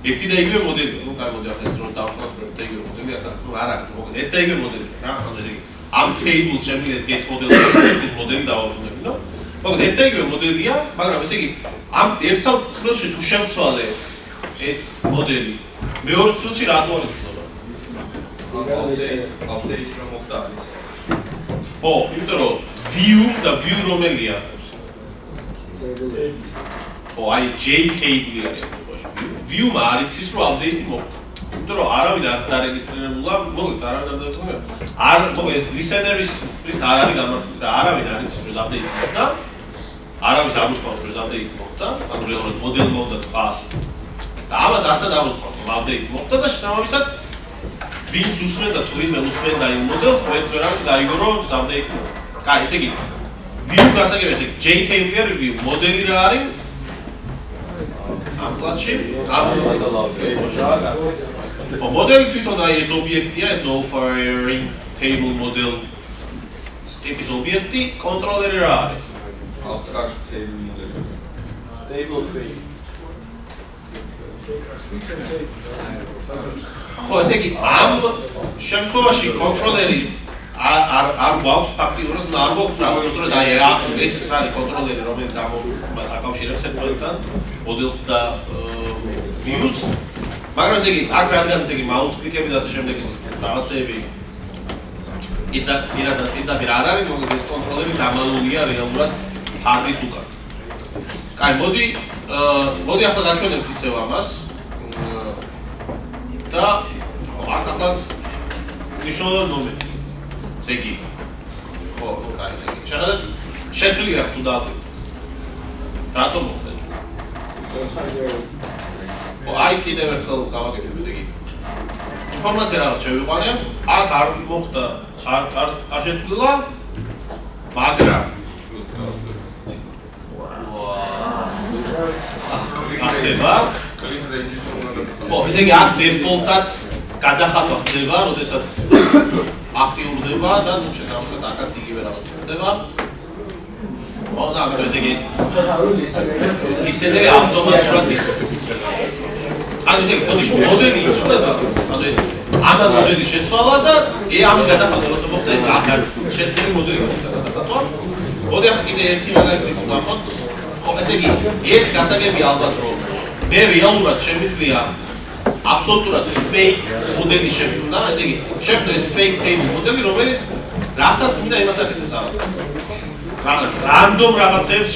ერთი და იგივე მოდელი, ну, კარგოდი ახლა ეს რომ ერთი და იგივე მოდელი მოდელი აქ თუ არ არის მოკლედ ერთ და იგივე მოდელი რა ანუ ესე იგი ამ table შემიძლია get მოდელი დავაბრუნებ და მოკლედ ერთ და იგივე მოდელია მაგრამ ესე იგი ამ ერთ ცხრილში თუ შევცვალე ეს მოდელი მეორე ცხრილში რა თქმა უნდა აპდეიტ რომ მოხდა არის ო იმიტომ რომ view და view რომელია? ო აი j table არის view მა არ იცის რომ აპდეიტი მოხდა. იმიტომ რომ არავინ არ დარეგისტრირებულა მოკლედ არავინ არ დარეგისტრირებულა არ მოკლედ ეს listener-ის ის არ არის გამართული და არავინ არ იცის რომ აპდეიტი მოხდა. არავის არ უთქვამს რომ აპდეიტი მოხდა. ანუ რეალურად მოდელი მომდა წყას და ამას ასად არ უთქვამს რომ აპდეიტი მოხდა და შესაბამისად ვინც უსმენდა თუ ვინმე უსმენდა იმ მოდელს, ვერც ვერავინ დაიგო რომ აპდეიტი. კაი, ესე იგი view გასაგებია, ესე JTable არის view, მოდელი რა არის? ამ კლასში ამ მოდელი მოდელი თვითონ აი ეს ობიექტია, ეს no firing table model ტიპის ობიექტი, კონტროლერი რა არის? abstract table model table frame ხო, ესე იგი ამ შემთხვევაში კონტროლერი არ არ გვაქვს ფაქტიურად და არ გვაქვს რა, უბრალოდ აი ეს არის კონტროლერი, რომელიც ამას აკავშირებს ერთმანეთთან, მოდელს და views. მაგრამ ესე იგი აქ რადგან ესე იგი მაუს კლიკები და ასე შემდეგ ის რაღაცეები იდა იდა იდა ვირ არ არის მოკლედ ეს კონტროლერი დამალულია რეალურად ჰარდის უკან. კაი, მოდი მოდი ახლა დაჩვენებთ ისევ ამას. და აქ ახლა მნიშვნელოვანი მომენტი. ესე იგი ხო, ნუ კაი, ესე იგი შეხედეთ აქვს თუ დააკვირდ. რატომ მოხდა ეს? ო აი კიდევ ერთხელ გავაკეთებ ესე იგი. ინფორმაცია რაღაც შევიყვანე, აქ არ მოხდა არ არ არ შეცვლილა, მაგრამ ახლა click range-ში ო, ესე იგი აქ დეფოლტად გადახატვა ხდება, როდესაც აქტიურდება და ნუ შეთავაზოთ აქაც იგივე რაღაც ხდება. ო, და აქ ესე იგი ეს ისინი ავტომატურად ის. ანუ ესე იგი მოდელი იწვდება, ანუ ეს ამა მოდელი შეცვალა და ე ამის გადახატვა როცა მოხდა ეს აქ შეცვლილი მოდელი გადახატვა. მოდი ახლა კიდე ერთი მაგალითი ვთქვათ. ხო, ესე იგი ეს გასაგებია ალბათ რომ მე რეალურად შემიძლია აბსოლუტურად fake მოდელი შექმნა, ესე იგი, შექმნა ეს fake table მოდელი, რომელიც რასაც მინდა იმას აკეთებს რაღაც. რანდომ რაღაცებს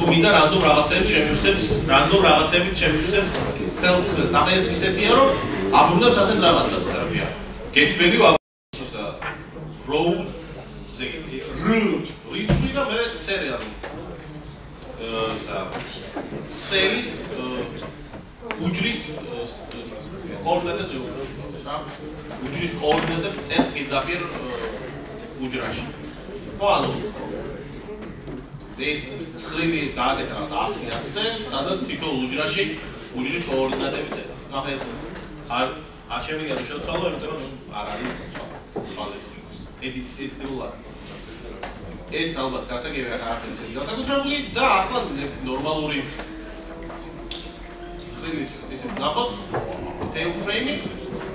თუ მინდა რანდომ რაღაცებს შემივსებს, რანდომ რაღაცებით შემივსებს თელს ხელს. ახლა ეს ისეთია, რომ აბრუნებს ასეთ რაღაცას, get value აბსოლუტურსა row ესე იგი, root, რიცხვი და მე სერიალი. აა სერის უჯრის კოორდინატებს ვიუღებ. უჯრის კოორდინატებს წეს პირდაპირ უჯრაში. ხო ანუ ეს ცხრილი გააკეთა რა 100 100-ზე, სადაც თითო უჯრაში უჯრის კოორდინატები წერა. ახლა ეს არ არ შემიძლია შევცვალო, იმიტომ რომ არ არის ცვალეს. ედიტებულ არის. ეს ალბათ გასაგებია ხარახელი ისეთი განსაკუთრებული და ახლა ნორმალური ცხრილით ისეთ ნახოთ tail frame-ი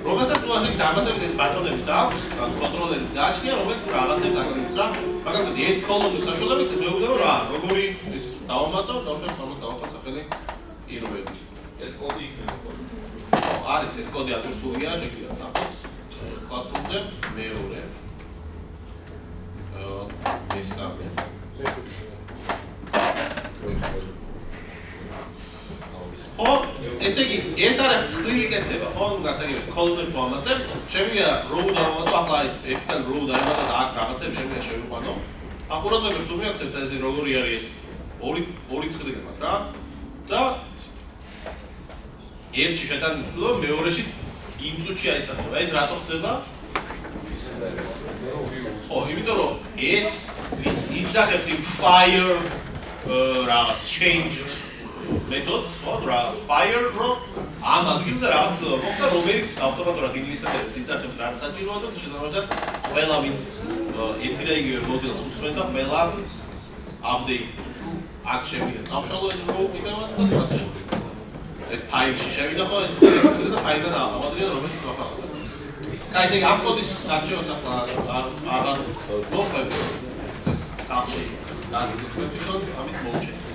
რომელსაც თუ ასე დამატებით ეს ბატონებიც აქვს, ან კონტროლერიც გააჩნია, რომელიც რაღაცებს აკეთებს რა. მაგალითად, ერთ კოლონის საშუალებით მეუბნება რა, როგორი ის დავამატო, დავშევ ამას დავაფასო სახელი პირველი. ეს კოდი იქნება. არის ეს კოდი აკეთებულია, შეგიძლია ნახოთ. კლასრუმზე მეორე. აა მესამე. ხო, ესე იგი, ეს არის ცხრილი კეთება, ხო, ნუ გასაგებია, column-ებს ვამატებ, შემიძლია row დავამატო, ახლა ის excel row დავამატო და აქ რაღაცებს შემიძლია შევიყვანო. აყურებელს თუ მიაქცევთ ეს როგორი არის ეს ორი ორი ცხრილი მაქვს რა. და ერთში შეტანის უცვლელობა, მეორეშიც იმ წუთში აისახება. ეს რატო ხდება? ხო, იმიტომ რომ ეს ის იძახებს იმ fire რაღაც change მეთოდს, ხო, რა, fire რო ამ ადგილზე რაღაც უნდა მოხდა, რომელიც ავტომატურად ინგლისურად იძახებს რაც საჭიროა და შესაბამისად ყველა ვინც ერთი და იგივე მოდელს უსმენდა, ყველა update აქ შევიდა. წავშალო ეს რო უკიდევაც და ასე შემდეგ. ეს ფაილში შევიდა ხო ეს და ფაილიდან ავადრია რომელიც თქვა. კაი, ესე იგი ამ კოდის გარჩევას ახლა არ აღარ მოყვები. ეს სახში. და თქვენ თვითონ ამით მოვჩენ.